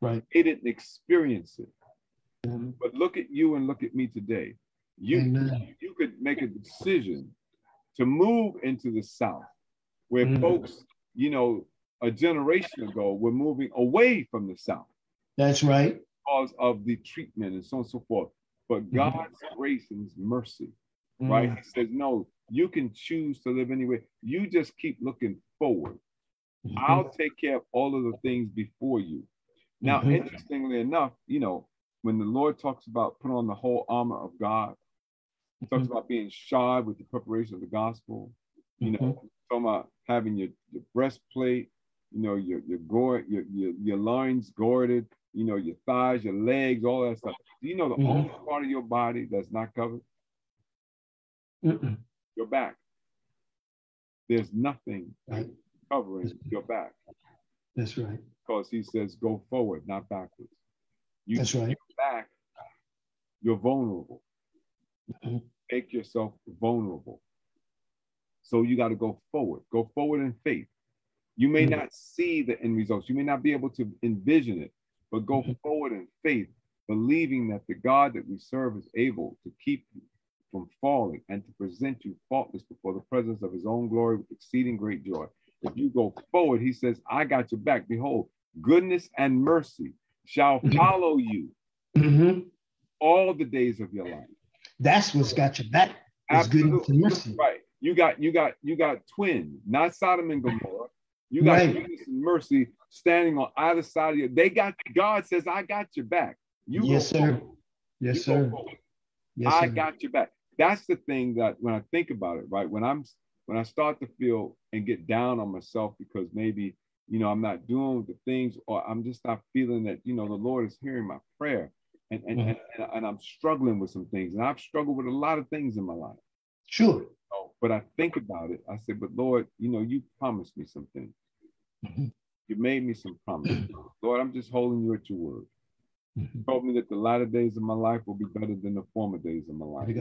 Right. They didn't experience it. Mm-hmm. But look at you and look at me today. You Amen. you could make a decision to move into the South, where mm-hmm. folks, you know, a generation ago were moving away from the South. That's right because of the treatment and so on and so forth. But mm-hmm. God's grace and his mercy, mm-hmm. right? He says, no, you can choose to live anyway. You just keep looking forward. Mm-hmm. I'll take care of all of the things before you. Now, mm-hmm. interestingly enough, you know, when the Lord talks about put on the whole armor of God, he talks mm-hmm. about being shod with the preparation of the gospel, you know, mm-hmm. Talking about having your, your breastplate, you know, your your gore, your, your your loins girded, you know, your thighs, your legs, all that stuff. Do you know the mm-hmm. only part of your body that's not covered? Mm-mm. Your back. There's nothing right. covering your back. That's right. Because he says, go forward, not backwards. You that's right. back, you're vulnerable. Mm-hmm. Make yourself vulnerable. So you got to go forward. Go forward in faith. You may mm-hmm. not see the end results. You may not be able to envision it, but go mm-hmm. forward in faith, believing that the God that we serve is able to keep you from falling and to present you faultless before the presence of his own glory with exceeding great joy. If you go forward, he says, I got your back. Behold, goodness and mercy shall mm-hmm. follow you mm-hmm. all the days of your life. That's what's got your back. Absolutely. Right. You got you got you got twins, not Sodom and Gomorrah. You got right. mercy standing on either side of you. They got God says, I got your back. You yes, sir. Yes, you sir. Yes, I sir. got your back. That's the thing that when I think about it, right? When I'm when I start to feel and get down on myself because maybe you know, I'm not doing the things, or I'm just not feeling that, you know, the Lord is hearing my prayer. And and, mm-hmm. and, and, I'm struggling with some things. And I've struggled with a lot of things in my life. Sure. But I think about it. I said, but Lord, you know, you promised me something. Mm-hmm. You made me some promises. Lord, I'm just holding you at your word. Mm-hmm. told me that the latter days of my life will be better than the former days of my life. You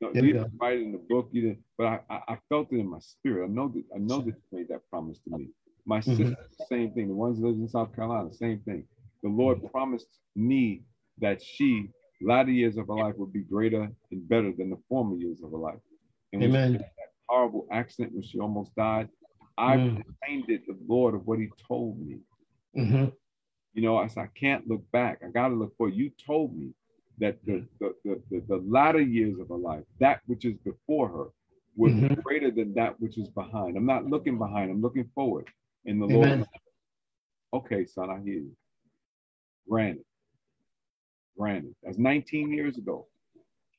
No, you didn't write it in the book, you didn't, but I, I, I, felt it in my spirit. I know that I know that you made that promise to me. My mm-hmm. sister, same thing. The ones that live in South Carolina, same thing. The Lord mm-hmm. promised me that she, latter years of her life, would be greater and better than the former years of her life. And Amen. Horrible accident when she almost died, I mm. reminded the Lord of what He told me. Mm-hmm. You know, I said, I can't look back. I got to look forward. You told me that the, the, the, the, the latter years of her life, that which is before her, was mm-hmm. greater than that which is behind. I'm not looking behind, I'm looking forward. In the Amen. Lord, okay, son, I hear you. Granted. Granted. That's 19 years ago.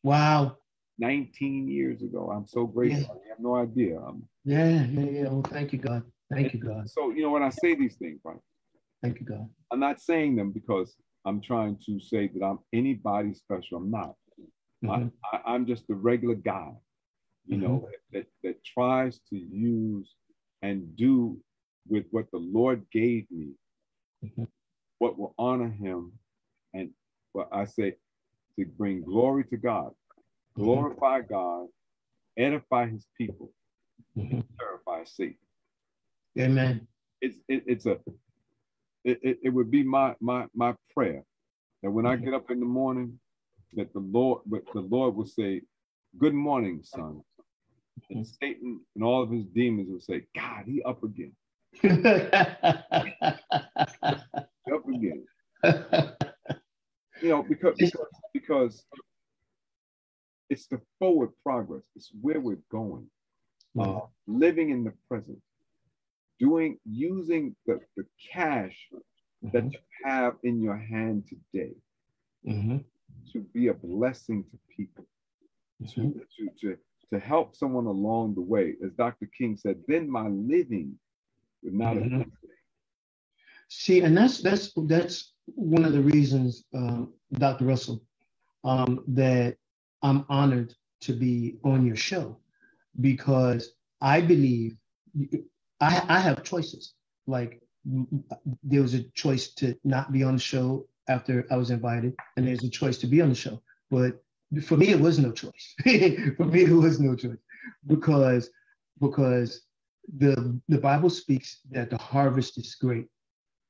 Wow. 19 years ago. I'm so grateful. Yeah. I have no idea. I'm, yeah, yeah, yeah. Well, thank you, God. Thank you, God. So, you know, when I say these things, right? Thank you, God. I'm not saying them because I'm trying to say that I'm anybody special. I'm not. Mm-hmm. I, am just a regular guy, you mm-hmm. know, that, that tries to use and do with what the Lord gave me, mm-hmm. what will honor him and what I say to bring glory to God. Glorify God, edify his people, mm-hmm. terrify Satan. Amen. It's it, it's a it, it, would be my my my prayer that when I mm-hmm. get up in the morning, that the Lord but the Lord will say, Good morning, son. And mm-hmm. Satan and all of his demons will say, God, he up again. [laughs] up again. you know, because, because because it's the forward progress. It's where we're going. Uh, living in the present, doing using the, the cash mm-hmm. that you have in your hand today mm-hmm. to be a blessing to people, mm-hmm. to, to, to, to help someone along the way. As Dr. King said, then my living would not have. See, and that's that's that's one of the reasons, um, Dr. Russell, um, that I'm honored to be on your show because I believe I, I have choices. Like there was a choice to not be on the show after I was invited, and there's a choice to be on the show. But for me, it was no choice. [laughs] for me, it was no choice because because the the Bible speaks that the harvest is great,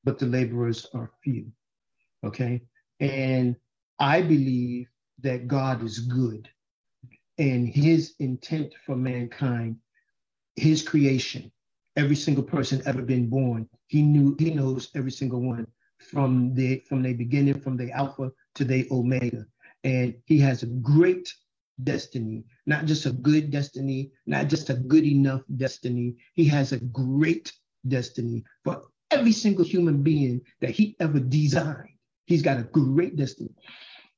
but the laborers are few. Okay, and I believe that God is good, and His intent for mankind, His creation, every single person ever been born. He knew, he knows every single one from the from the beginning, from the alpha to the omega. And he has a great destiny, not just a good destiny, not just a good enough destiny. He has a great destiny for every single human being that he ever designed. He's got a great destiny.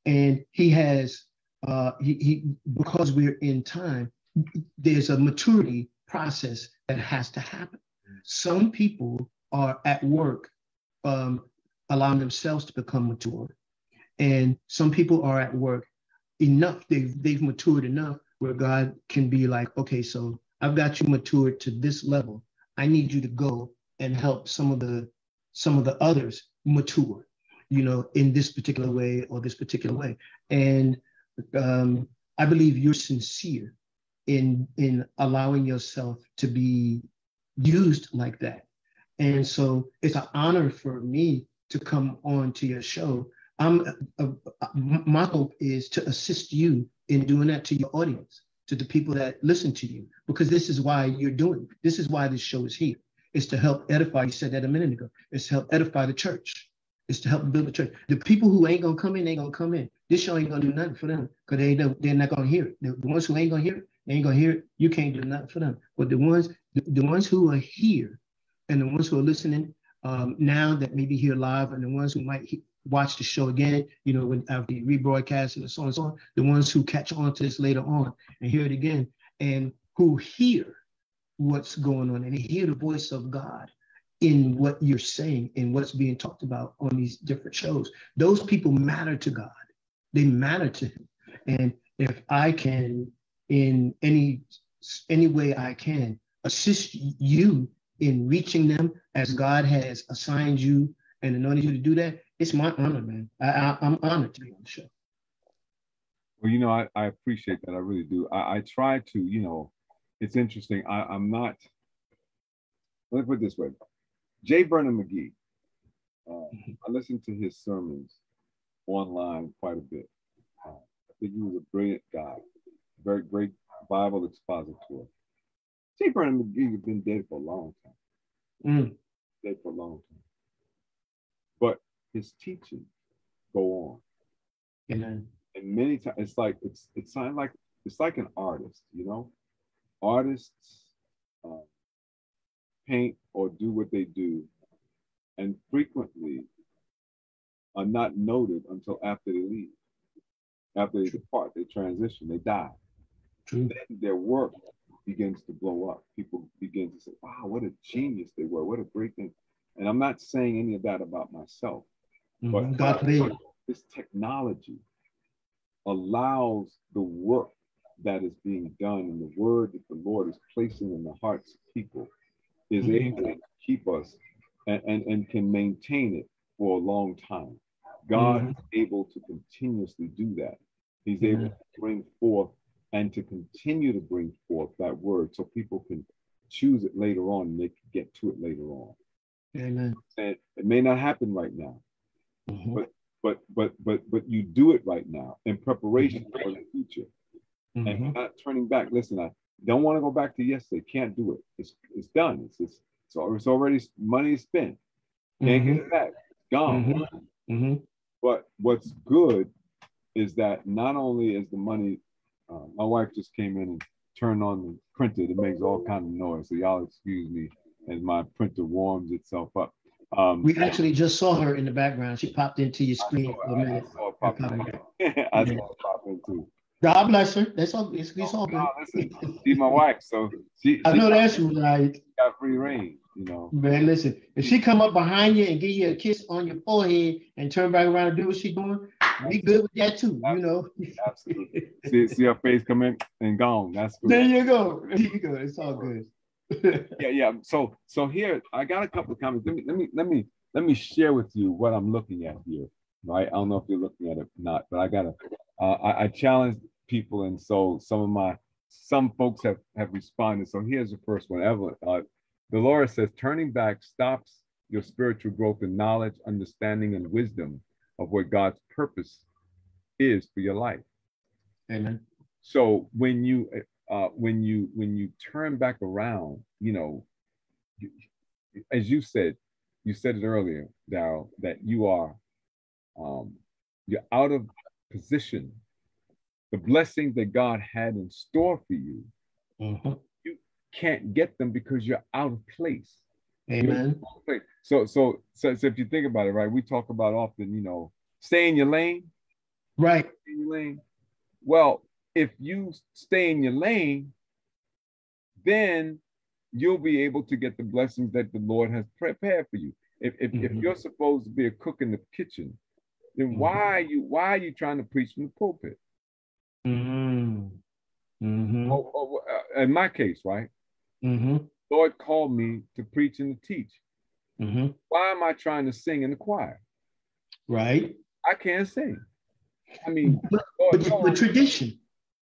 And he has, uh, he, he because we're in time, there's a maturity process that has to happen. Some people are at work um, allowing themselves to become mature. And some people are at work enough, they've, they've matured enough where God can be like, okay, so I've got you matured to this level. I need you to go and help some of the some of the others mature, you know, in this particular way or this particular way. And um, I believe you're sincere in in allowing yourself to be used like that. And so it's an honor for me to come on to your show. I'm, uh, uh, my hope is to assist you in doing that to your audience, to the people that listen to you, because this is why you're doing. This is why this show is here. It's to help edify. You said that a minute ago. It's to help edify the church. It's to help build the church. The people who ain't gonna come in, ain't gonna come in. This show ain't gonna do nothing for them because they they're not gonna hear it. The, the ones who ain't gonna hear it, they ain't gonna hear it. You can't do nothing for them. But the ones the, the ones who are here and the ones who are listening um, now that maybe here live and the ones who might he- watch the show again, you know, when after the rebroadcast and so on and so on, the ones who catch on to this later on and hear it again and who hear what's going on and hear the voice of God in what you're saying and what's being talked about on these different shows. Those people matter to God. They matter to him. And if I can in any any way I can assist you in reaching them as God has assigned you and anointed you to do that, it's my honor, man. I, am honored to be on the show. Well, you know, I, I appreciate that. I really do. I, I try to, you know, it's interesting. I, I'm not, let me put it this way. J. Vernon McGee, uh. I listened to his sermons online quite a bit. Uh, I think he was a brilliant guy, very great Bible expositor. J. Vernon McGee has been dead for a long time. Mm. Dead for a long time. But his teaching go on. Amen. And many times it's like it's it's like it's like an artist, you know. Artists uh, paint or do what they do, and frequently are not noted until after they leave. After they depart, they transition, they die. True. Then their work begins to blow up. People begin to say, wow, what a genius they were. What a great thing. And I'm not saying any of that about myself, mm-hmm. but this technology allows the work that is being done and the word that the Lord is placing in the hearts of people is mm-hmm. able to keep us and, and, and, can maintain it for a long time. God mm-hmm. is able to continuously do that. He's able to bring forth and to continue to bring forth that word so people can choose it later on and they can get to it later on. Amen. And it may not happen right now, mm-hmm. but but but but but you do it right now in preparation mm-hmm. for the future. Mm-hmm. And not turning back. Listen, I don't want to go back to yesterday. Can't do it. It's it's done. It's it's, it's already money spent. Can't get mm-hmm. it back. It's gone. Mm-hmm. Mm-hmm. But what's good is that not only is the money uh, my wife just came in and turned on the printer that makes all kind of noise. So y'all excuse me as my printer warms itself up. Um, we actually just saw her in the background. She popped into your screen for a minute. [laughs] I saw. I saw in too. God bless her. That's all. It's, it's all good. listen, she's my wife, so she. I know that's right. Got free reign, you know. Man, listen. If she come up behind you and give you a kiss on your forehead and turn back around and do what she's doing, we good with that too, you know. Absolutely. see, see her face come in and gone. That's good. There you go. There you go. It's all good. [laughs] yeah, yeah. So, so here I got a couple of comments. Let me, let me, let me, let me share with you what I'm looking at here. Right. I don't know if you're looking at it or not, but I gotta. Uh, I, I challenge people, and so some of my some folks have have responded. So here's the first one. Evelyn, uh, Dolores says, turning back stops your spiritual growth in knowledge, understanding, and wisdom of what God's purpose is for your life. Amen. So when you uh, when you when you turn back around, you know, you, as you said, you said it earlier, Daryel, that you are um, you're out of position. The blessings that God had in store for you, mm-hmm. you can't get them because you're out of place. Amen. So, so, so, so if you think about it, right, we talk about often, you know, stay in your lane. Right. In your lane. Well, if you stay in your lane, then you'll be able to get the blessings that the Lord has prepared for you. If, if, mm-hmm. if you're supposed to be a cook in the kitchen, then mm-hmm. why are you why are you trying to preach from the pulpit? Mm-hmm. Mm-hmm. Oh, oh, uh, in my case, right? Mm-hmm. Lord called me to preach and to teach. Mm-hmm. Why am I trying to sing in the choir? Right. I can't sing. I mean, but, but, but tradition.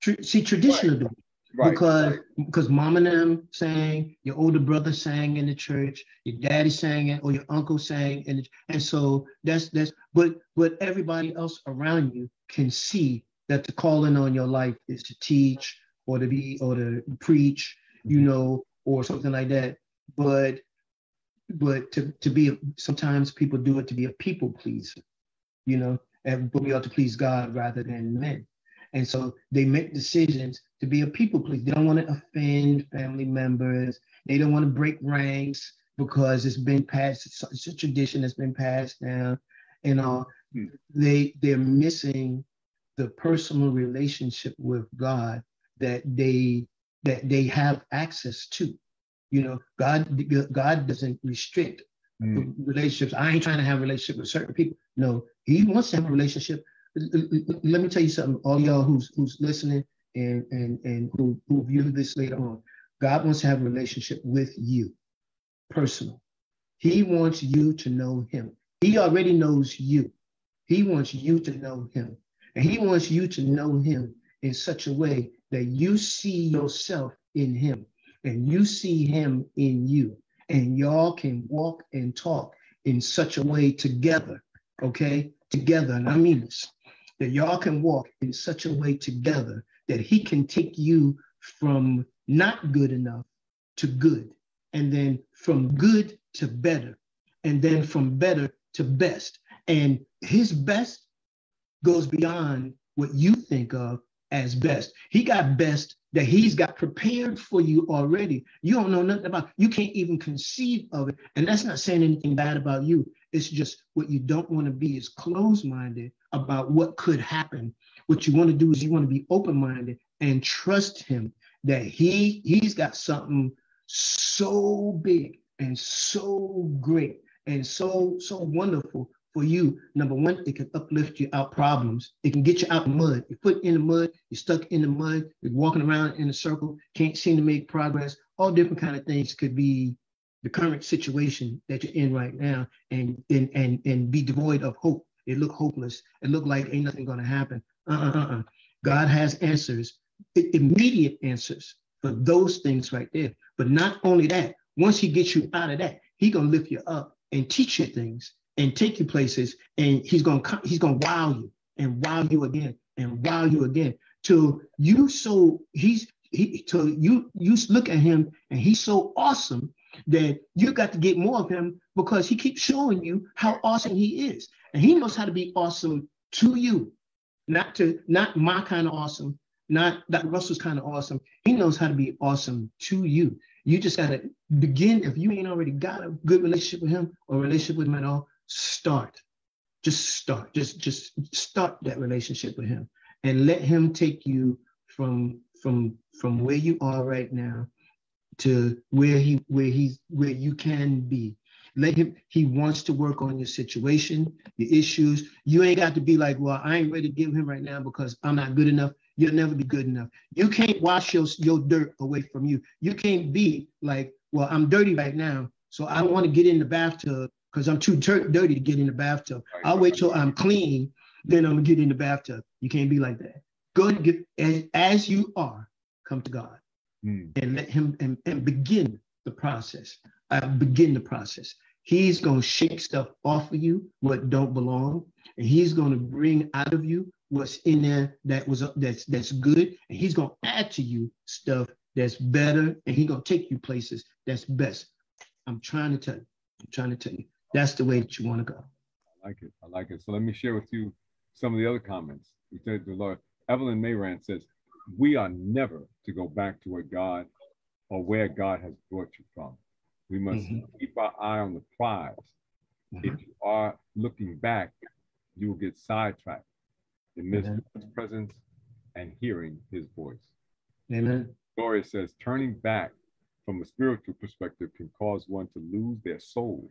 Tra- see, tradition right. Right. Because because mom and them sang, your older brother sang in the church, your daddy sang it, or your uncle sang, and and so that's that's. But but everybody else around you can see that the calling on your life is to teach or to be or to preach, you mm-hmm. know, or something like that. But but to, to be sometimes people do it to be a people pleaser, you know, and but we ought to please God rather than men. And so they make decisions to be a people pleaser. They don't want to offend family members. They don't want to break ranks because it's been passed, it's a tradition that's been passed down. And uh, they they're missing the personal relationship with God that they that they have access to You know, God God doesn't restrict mm. relationships. I ain't trying to have a relationship with certain people. No, He wants to have a relationship. Let me tell you something, all y'all who's who's listening and and and who who view this later on. God wants to have a relationship with you, personal. He wants you to know Him. He already knows you. He wants you to know Him, and He wants you to know Him in such a way that you see yourself in Him and you see Him in you, and y'all can walk and talk in such a way together, okay? Together, and I mean this, that y'all can walk in such a way together that He can take you from not good enough to good, and then from good to better, and then from better to best. And His best goes beyond what you think of as best. He got best that he's got prepared for you already. You don't know nothing about, you can't even conceive of it. And that's not saying anything bad about you. It's just what you don't want to be is closed-minded about what could happen. What you want to do is you want to be open-minded and trust him that he he's got something so big and so great and so so wonderful for you, number one, it can uplift you out problems. It can get you out the mud. You're foot in the mud, you're stuck in the mud, you're walking around in a circle, can't seem to make progress. All different kind of things could be the current situation that you're in right now and and and, and be devoid of hope. It look hopeless. It look like ain't nothing gonna happen. Uh-uh, uh-uh. God has answers, immediate answers for those things right there. But not only that, once he gets you out of that, he gonna lift you up and teach you things and take you places and he's going to he's going to wow you and wow you again and wow you again. Till you so he's he till you you look at him and he's so awesome that you got to get more of him because he keeps showing you how awesome he is. And he knows how to be awesome to you. Not to not my kind of awesome not that russell's kind of awesome. He knows how to be awesome to you. You just got to begin if you ain't already got a good relationship with him or relationship with him at all start just start just just start that relationship with him and let him take you from from from where you are right now to where he where he's where you can be. Let him he wants to work on your situation your issues. You ain't got to be like well i ain't ready to give him right now because i'm not good enough. You'll never be good enough. You can't wash your, your dirt away from you. You can't be like well i'm dirty right now so i want to get in the bathtub because I'm too dirty to get in the bathtub. I'll wait till I'm clean, then I'm gonna get in the bathtub. You can't be like that. Go get as, as you are, come to God mm. and let Him and, and begin the process. Uh, begin the process. He's gonna shake stuff off of you, what don't belong, and He's gonna bring out of you what's in there that was that's that's good, and He's gonna add to you stuff that's better, and He's gonna take you places that's best. I'm trying to tell you. I'm trying to tell you. That's the way that you want to go. I like it. I like it. So let me share with you some of the other comments. We said the Lord, Evelyn Mayran says, we are never to go back to what God or where God has brought you from. We must mm-hmm. keep our eye on the prize. Mm-hmm. If you are looking back, you will get sidetracked in mm-hmm. His presence and hearing his voice. Amen. Gloria says, turning back from a spiritual perspective can cause one to lose their soul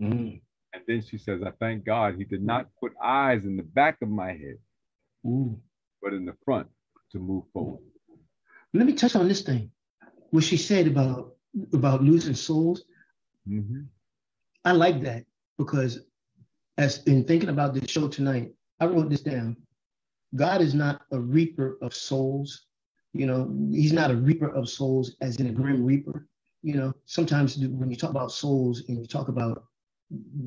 Mm. And then she says, I thank God he did not put eyes in the back of my head, Ooh. but in the front to move forward. Let me touch on this thing. What she said about about losing souls. Mm-hmm. I like that because as in thinking about this show tonight, I wrote this down. God is not a reaper of souls. You know, he's not a reaper of souls as in a grim reaper. You know, sometimes when you talk about souls and you talk about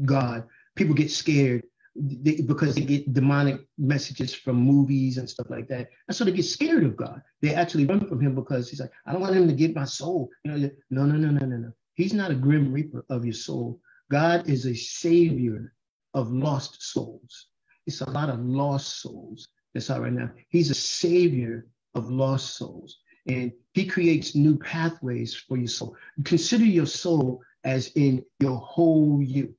God. People get scared because they get demonic messages from movies and stuff like that. And so they get scared of God. They actually run from him because he's like, I don't want him to get my soul. You know, no, no, no, no, no, no. He's not a grim reaper of your soul. God is a savior of lost souls. It's a lot of lost souls that's out right now. He's a savior of lost souls. And he creates new pathways for your soul. Consider your soul as in your whole you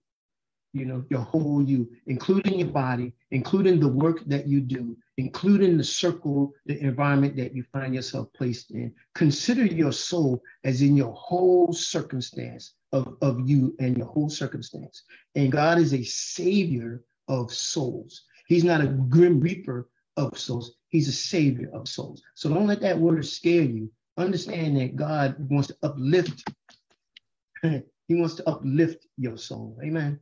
you know, your whole you, including your body, including the work that you do, including the circle, the environment that you find yourself placed in. Consider your soul as in your whole circumstance of, of you and your whole circumstance. And God is a savior of souls. He's not a grim reaper of souls. He's a savior of souls. So don't let that word scare you. Understand that God wants to uplift. [clears throat] he wants to uplift your soul. Amen.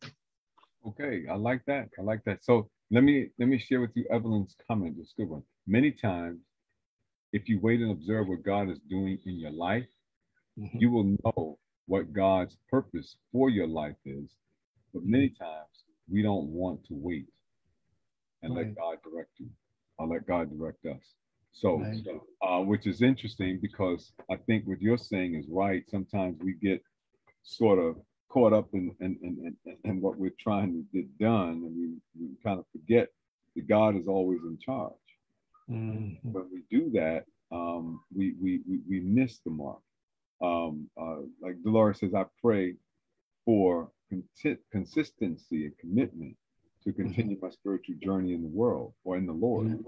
Okay, I like that. I like that. So let me let me share with you Evelyn's comment. It's a good one. Many times, if you wait and observe what God is doing in your life, mm-hmm. you will know what God's purpose for your life is. But many times we don't want to wait and right. let God direct you. I'll let God direct us. So, right. uh, which is interesting because I think what you're saying is right. Sometimes we get sort of caught up in, in, in, in, in what we're trying to get done, and we, we kind of forget that God is always in charge. Mm-hmm. When we do that, um, we, we, we, we miss the mark. Um, uh, like Dolores says, I pray for consistency and commitment to mm-hmm. continue mm-hmm. my spiritual journey in the world or in the Lord. Amen.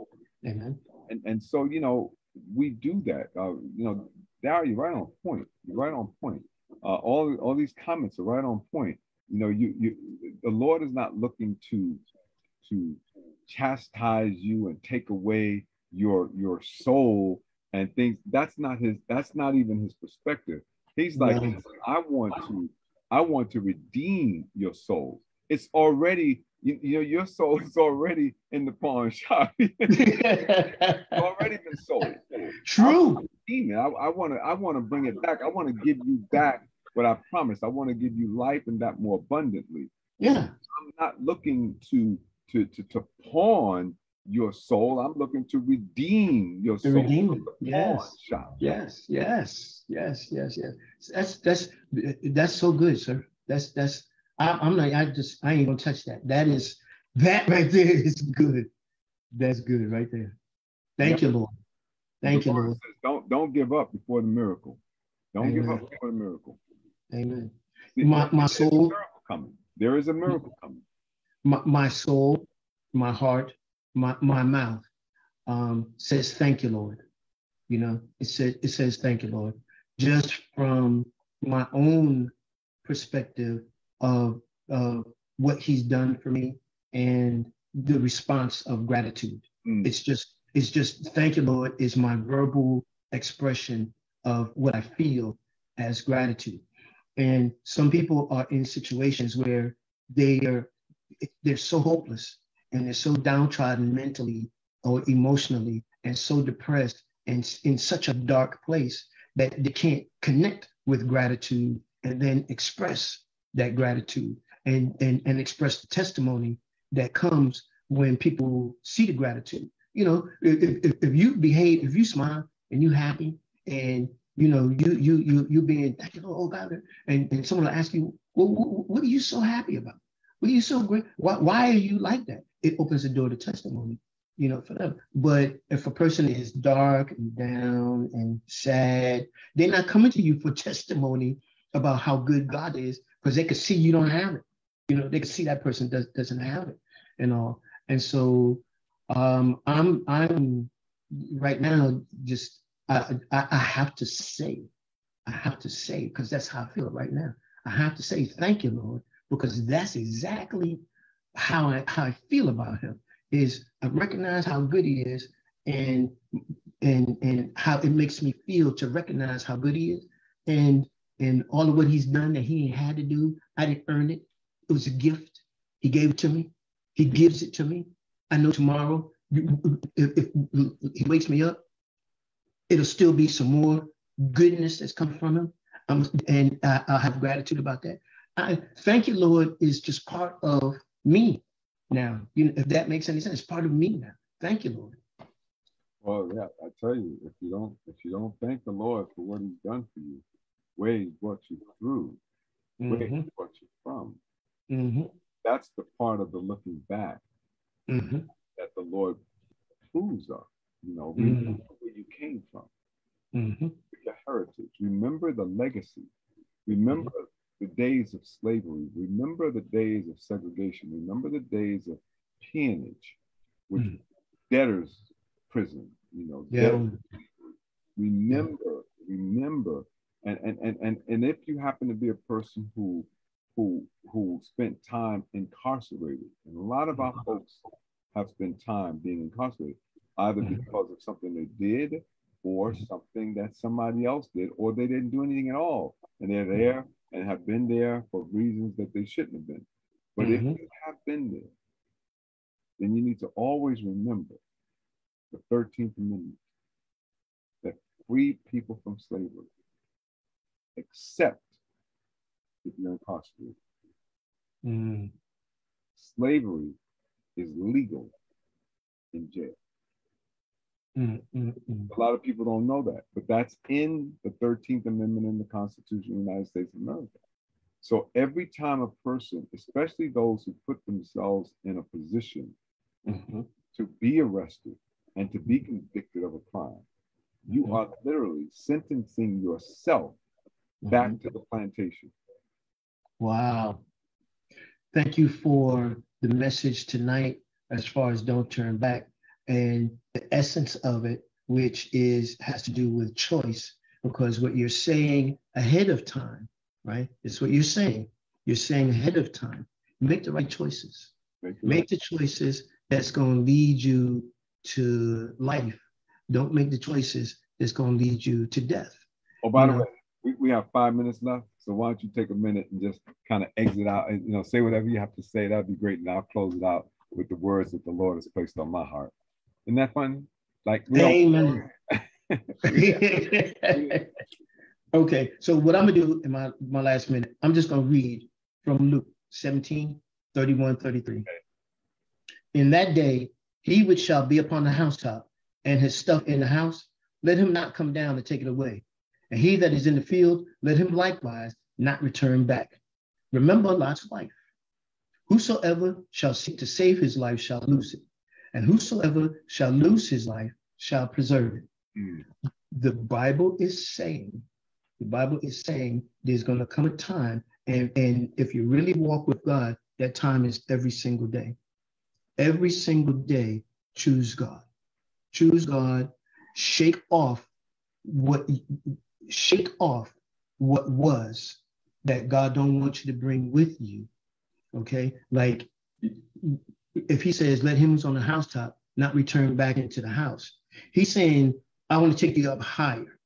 Amen. And, and so, you know, we do that. Uh, you know, Daryel, you're right on point. You're right on point. Uh, all, all these comments are right on point. You know, you, you, the Lord is not looking to, to chastise you and take away your, your soul and things. That's not his. That's not even his perspective. He's like, I want to, I want to redeem your soul. It's already you, you know, your soul is already in the pawn shop. [laughs] already been sold. True. I, I want to I want to bring it back. I want to give you back what I promised. I want to give you life and that more abundantly. Yeah. I'm not looking to to to, to pawn your soul. I'm looking to redeem your to soul. Redeem. Yes. Yes. Yes. Yes. Yes. Yes. That's that's that's so good, sir. That's that's I, am like, I just, I ain't gonna touch that. That is, that [laughs] right there is good. That's good right there. Thank yep. you, Lord. Thank the you, Lord. Says, don't don't give up before the miracle. Don't Amen. give up before the miracle. Amen. See, my my soul coming. There is a miracle coming. My, my soul, my heart, my my mouth um, says thank you, Lord. You know, it says it says thank you, Lord. Just from my own perspective, of, of what he's done for me and the response of gratitude. Mm. It's just, it's just thank you, Lord, is my verbal expression of what I feel as gratitude. And some people are in situations where they are they're so hopeless and they're so downtrodden mentally or emotionally and so depressed and in such a dark place that they can't connect with gratitude and then express that gratitude and, and, and express the testimony that comes when people see the gratitude. You know, if, if, if you behave, if you smile and you happy and you know, you you you you being thank you, oh God, and, and someone will ask you, well, what are you so happy about? What are you so great? Why, why are you like that? It opens the door to testimony, you know, for them. But if a person is dark and down and sad, they're not coming to you for testimony about how good God is because they can see you don't have it. You know, they can see that person does, doesn't have it and all. And so um, I'm I'm right now just I, I, I have to say, I have to say, because that's how I feel right now. I have to say thank you, Lord, because that's exactly how I how I feel about him. Is I recognize how good he is and and and how it makes me feel to recognize how good he is. And and all of what he's done that he had to do, I didn't earn it. It was a gift. He gave it to me. He gives it to me. I know tomorrow, if, if he wakes me up, it'll still be some more goodness that's coming from him. Um, and I, I'll have gratitude about that. I thank you, Lord, is just part of me now. You know, if that makes any sense, it's part of me now. Thank you, Lord. Well, yeah, I tell you, if you don't, if you don't thank the Lord for what He's done for you, where he brought you through, mm-hmm. where he mm-hmm. brought you from. Mm-hmm. That's the part of the looking back mm-hmm. that the Lord proves of. You know, mm-hmm. remember where you came from, mm-hmm. your heritage. Remember the legacy. Remember the days of slavery. Remember the days of segregation. Remember the days of peonage, which debtors prison, you know, Yeah. remember, remember, and, and and and and if you happen to be a person who who who spent time incarcerated, and a lot of our folks have spent time being incarcerated, either Mhm. because of something they did or something that somebody else did, or they didn't do anything at all, and they're there and have been there for reasons that they shouldn't have been. But Mhm. if you have been there, then you need to always remember the 13th Amendment that freed people from slavery, except if you're incarcerated. Mm. Slavery is legal in jail. Mm, mm, mm. A lot of people don't know that, but that's in the 13th Amendment in the Constitution of the United States of America. So every time a person, especially those who put themselves in a position Mhm. to be arrested and to be convicted of a crime, you Mhm. are literally sentencing yourself back to the plantation. Wow. Thank you for the message tonight as far as don't turn back and the essence of it, which is has to do with choice, because what you're saying ahead of time, right? It's what you're saying. You're saying ahead of time, make the right choices. Make the choices that's going to lead you to life. Don't make the choices that's going to lead you to death. Oh, by the Yeah. way, we, we have five minutes left. So why don't you take a minute and just kind of exit out and you know say whatever you have to say. That'd be great. And I'll close it out with the words that the Lord has placed on my heart. Isn't that funny? Like Amen. [laughs] okay, so what I'm gonna do in my, my last minute, I'm just gonna read from Luke 17, 31, 33. In that day, he which shall be upon the housetop and his stuff in the house, let him not come down to take it away. And he that is in the field, let him likewise not return back. Remember Lot's life. Whosoever shall seek to save his life shall lose it, and whosoever shall lose his life shall preserve it. Mm, The Bible is saying, the Bible is saying there's going to come a time, and, and if you really walk with God, that time is every single day. Every single day, choose God. Choose God. Shake off what shake off what was that God don't want you to bring with you. Okay, like if He says, "Let him who's on the housetop not return back into the house," He's saying, "I want to take you up higher."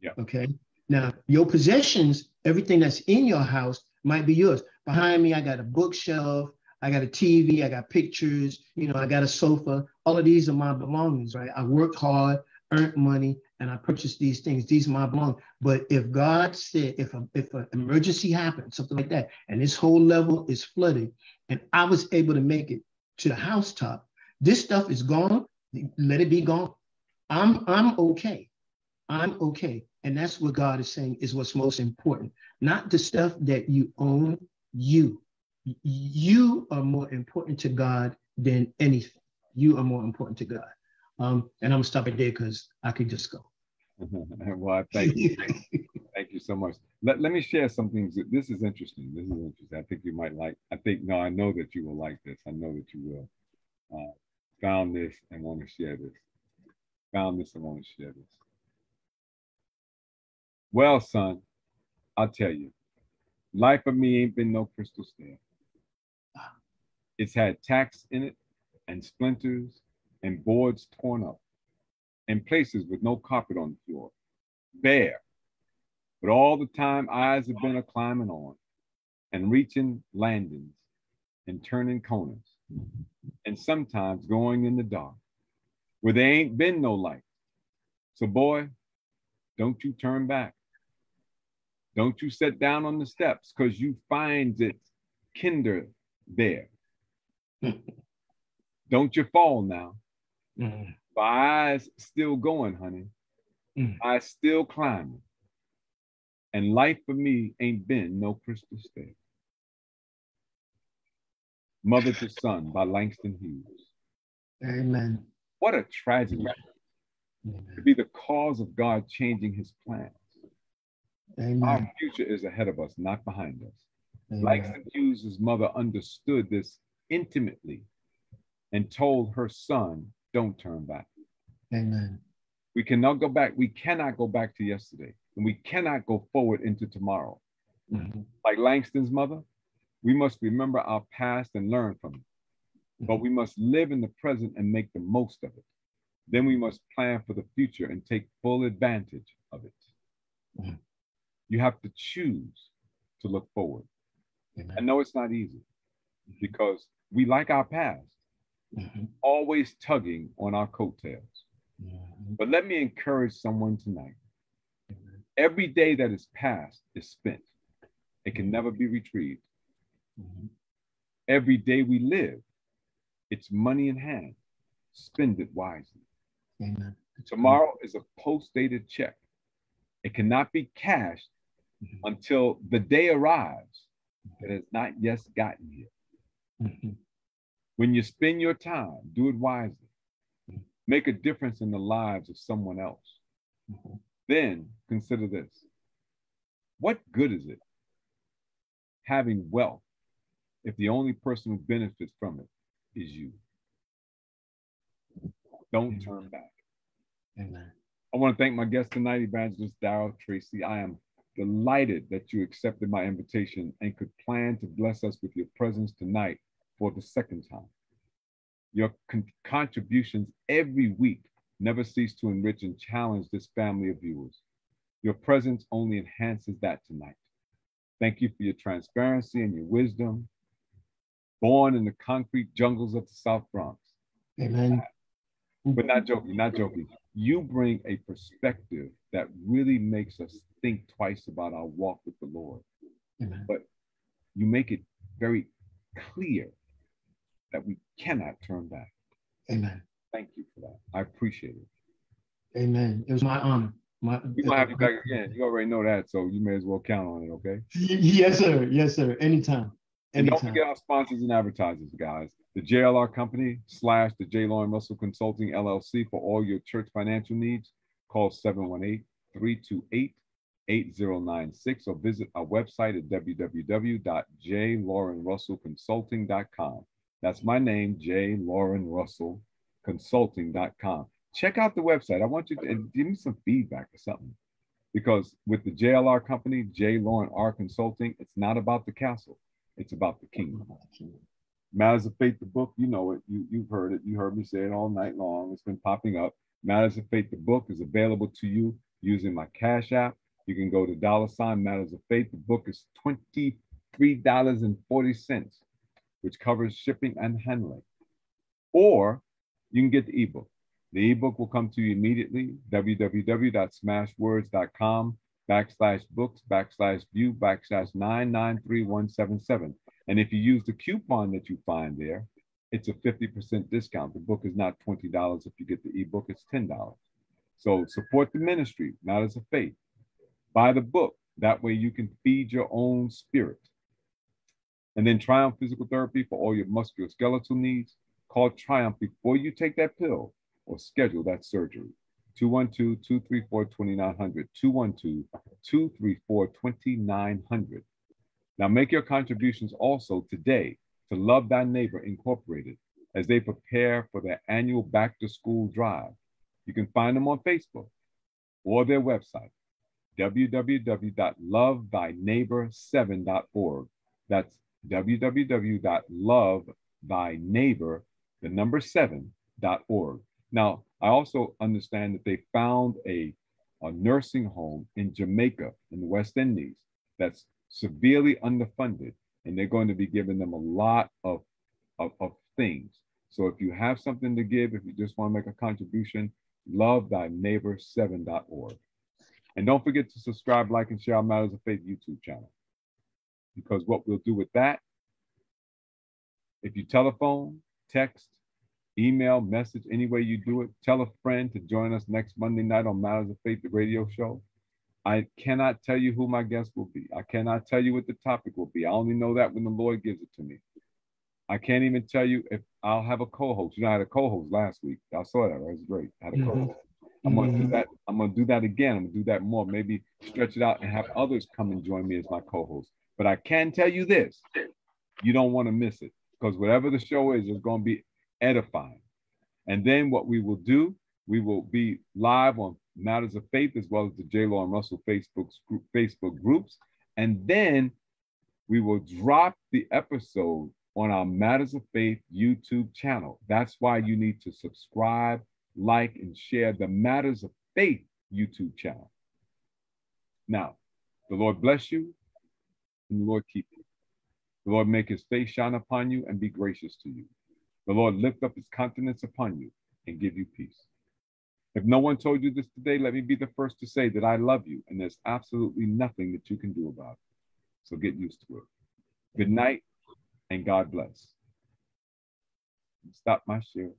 Yeah. Okay. Now your possessions, everything that's in your house, might be yours. Behind me, I got a bookshelf. I got a TV, I got pictures, you know, I got a sofa. All of these are my belongings, right? I worked hard, earned money, and I purchased these things. These are my belongings. But if God said, if a, if an emergency happened, something like that, and this whole level is flooded, and I was able to make it to the housetop, this stuff is gone. Let it be gone. I'm I'm okay. I'm okay. And that's what God is saying is what's most important. Not the stuff that you own, you. You are more important to God than anything. You are more important to God. Um, and I'm gonna stop it there because I could just go. [laughs] well, I thank you. [laughs] Thank you so much. Let, let me share some things. This is interesting. This is interesting. I think you might like. I think no, I know that you will like this. I know that you will. Uh, found this and want to share this. Found this and want to share this. Well, son, I'll tell you, life of me ain't been no crystal stair. It's had tacks in it and splinters and boards torn up and places with no carpet on the floor, bare. But all the time, eyes have been a climbing on and reaching landings and turning corners and sometimes going in the dark where there ain't been no light. So, boy, don't you turn back. Don't you sit down on the steps because you find it kinder there. [laughs] don't you fall now. Mm, My eyes still going, honey. Mm. I still climbing. And life for me ain't been no crystal stair. Mother to Son by Langston Hughes. Amen. What a tragedy to be the cause of God changing his plans. Our future is ahead of us, not behind us. Amen. Langston Hughes' mother understood this intimately and told her son don't turn back. Amen. We cannot go back. We cannot go back to yesterday, and we cannot go forward into tomorrow. Mhm. Like Langston's mother, we must remember our past and learn from it. But we must live in the present and make the most of it. Then we must plan for the future and take full advantage of it. Mhm. You have to choose to look forward. I Amen. know it's not easy because we like our past, Mhm. always tugging on our coattails. Mhm. But let me encourage someone tonight. Amen. Every day that is past is spent. It can never be retrieved. Mhm. Every day we live, it's money in hand. Spend it wisely. Amen. Tomorrow is a post dated check. It cannot be cashed Mhm. until the day arrives that has not yet gotten here. Mhm. When you spend your time, do it wisely. Make a difference in the lives of someone else. Then consider this what good is it having wealth if the only person who benefits from it is you? Don't Mhm. turn back. Amen. I want to thank my guest tonight, Evangelist Daryel Tracey. I am delighted that you accepted my invitation and could plan to bless us with your presence tonight for the second time. Your con- contributions every week never cease to enrich and challenge this family of viewers. Your presence only enhances that tonight. Thank you for your transparency and your wisdom. Born in the concrete jungles of the South Bronx, Amen. but not joking, not joking. You bring a perspective that really makes us think twice about our walk with the Lord. Amen. But you make it very clear that we cannot turn back. Amen. Thank you for that. I appreciate it. Amen. It was my honor. My, We're gonna have you back again. You already know that, so you may as well count on it, okay? Yes, sir. Yes, sir. Anytime. And don't forget our sponsors and advertisers, guys. The JLR Company slash the J. Loren Russell Consulting LLC for all your church financial needs. Call 718-328-8096 or visit our website at www.jlorenrussellconsulting.com. That's my name, J. Loren Russell Consulting.com. Check out the website. I want you to give me some feedback or something. Because with the JLR company, J. Loren R Consulting, it's not about the castle, it's about the kingdom. Matters of Faith, the book, you know it. You, you've heard it. You heard me say it all night long. It's been popping up. Matters of Faith, the book is available to you using my Cash App. You can go to dollar sign Matters of Faith. The book is $23.40, which covers shipping and handling. Or you can get the ebook. The ebook will come to you immediately. www.smashwords.com backslash books backslash view backslash 993177. And if you use the coupon that you find there, it's a 50% discount. The book is not $20 if you get the ebook, it's $10. So support the ministry, not as a faith. Buy the book. That way you can feed your own spirit. And then Triumph Physical Therapy for all your musculoskeletal needs. Call Triumph before you take that pill or schedule that surgery. 212-234-2900. 212-234-2900. Now make your contributions also today to Love Thy Neighbor Incorporated as they prepare for their annual back to school drive. You can find them on Facebook or their website, www.lovethyneighbor7.org. That's www.lovethyneighbor, the number seven.org. Now, I also understand that they found a, a nursing home in Jamaica in the West Indies that's severely underfunded, and they're going to be giving them a lot of, of, of things. So if you have something to give, if you just want to make a contribution, lovethyneighbor7.org. And don't forget to subscribe, like, and share our Matters of Faith YouTube channel. Because what we'll do with that, if you telephone, text, email, message, any way you do it, tell a friend to join us next Monday night on Matters of Faith, the radio show. I cannot tell you who my guest will be. I cannot tell you what the topic will be. I only know that when the Lord gives it to me. I can't even tell you if I'll have a co-host. You know, I had a co-host last week. I saw that. Right? It was great. I had a Mhm. co-host. I'm gonna do Mhm. that. I'm gonna do that again. I'm gonna do that more. Maybe stretch it out and have others come and join me as my co-host. But I can tell you this: you don't want to miss it because whatever the show is, it's gonna be edifying. And then what we will do, we will be live on Matters of Faith as well as the J. Loren Russell Facebook Facebook groups. And then we will drop the episode on our Matters of Faith YouTube channel. That's why you need to subscribe, like, and share the Matters of Faith YouTube channel. Now, the Lord bless you and the Lord keep you. The Lord make his face shine upon you and be gracious to you. The Lord lift up his countenance upon you and give you peace. If no one told you this today, let me be the first to say that I love you and there's absolutely nothing that you can do about it. So get used to it. Good night and God bless. Stop my share.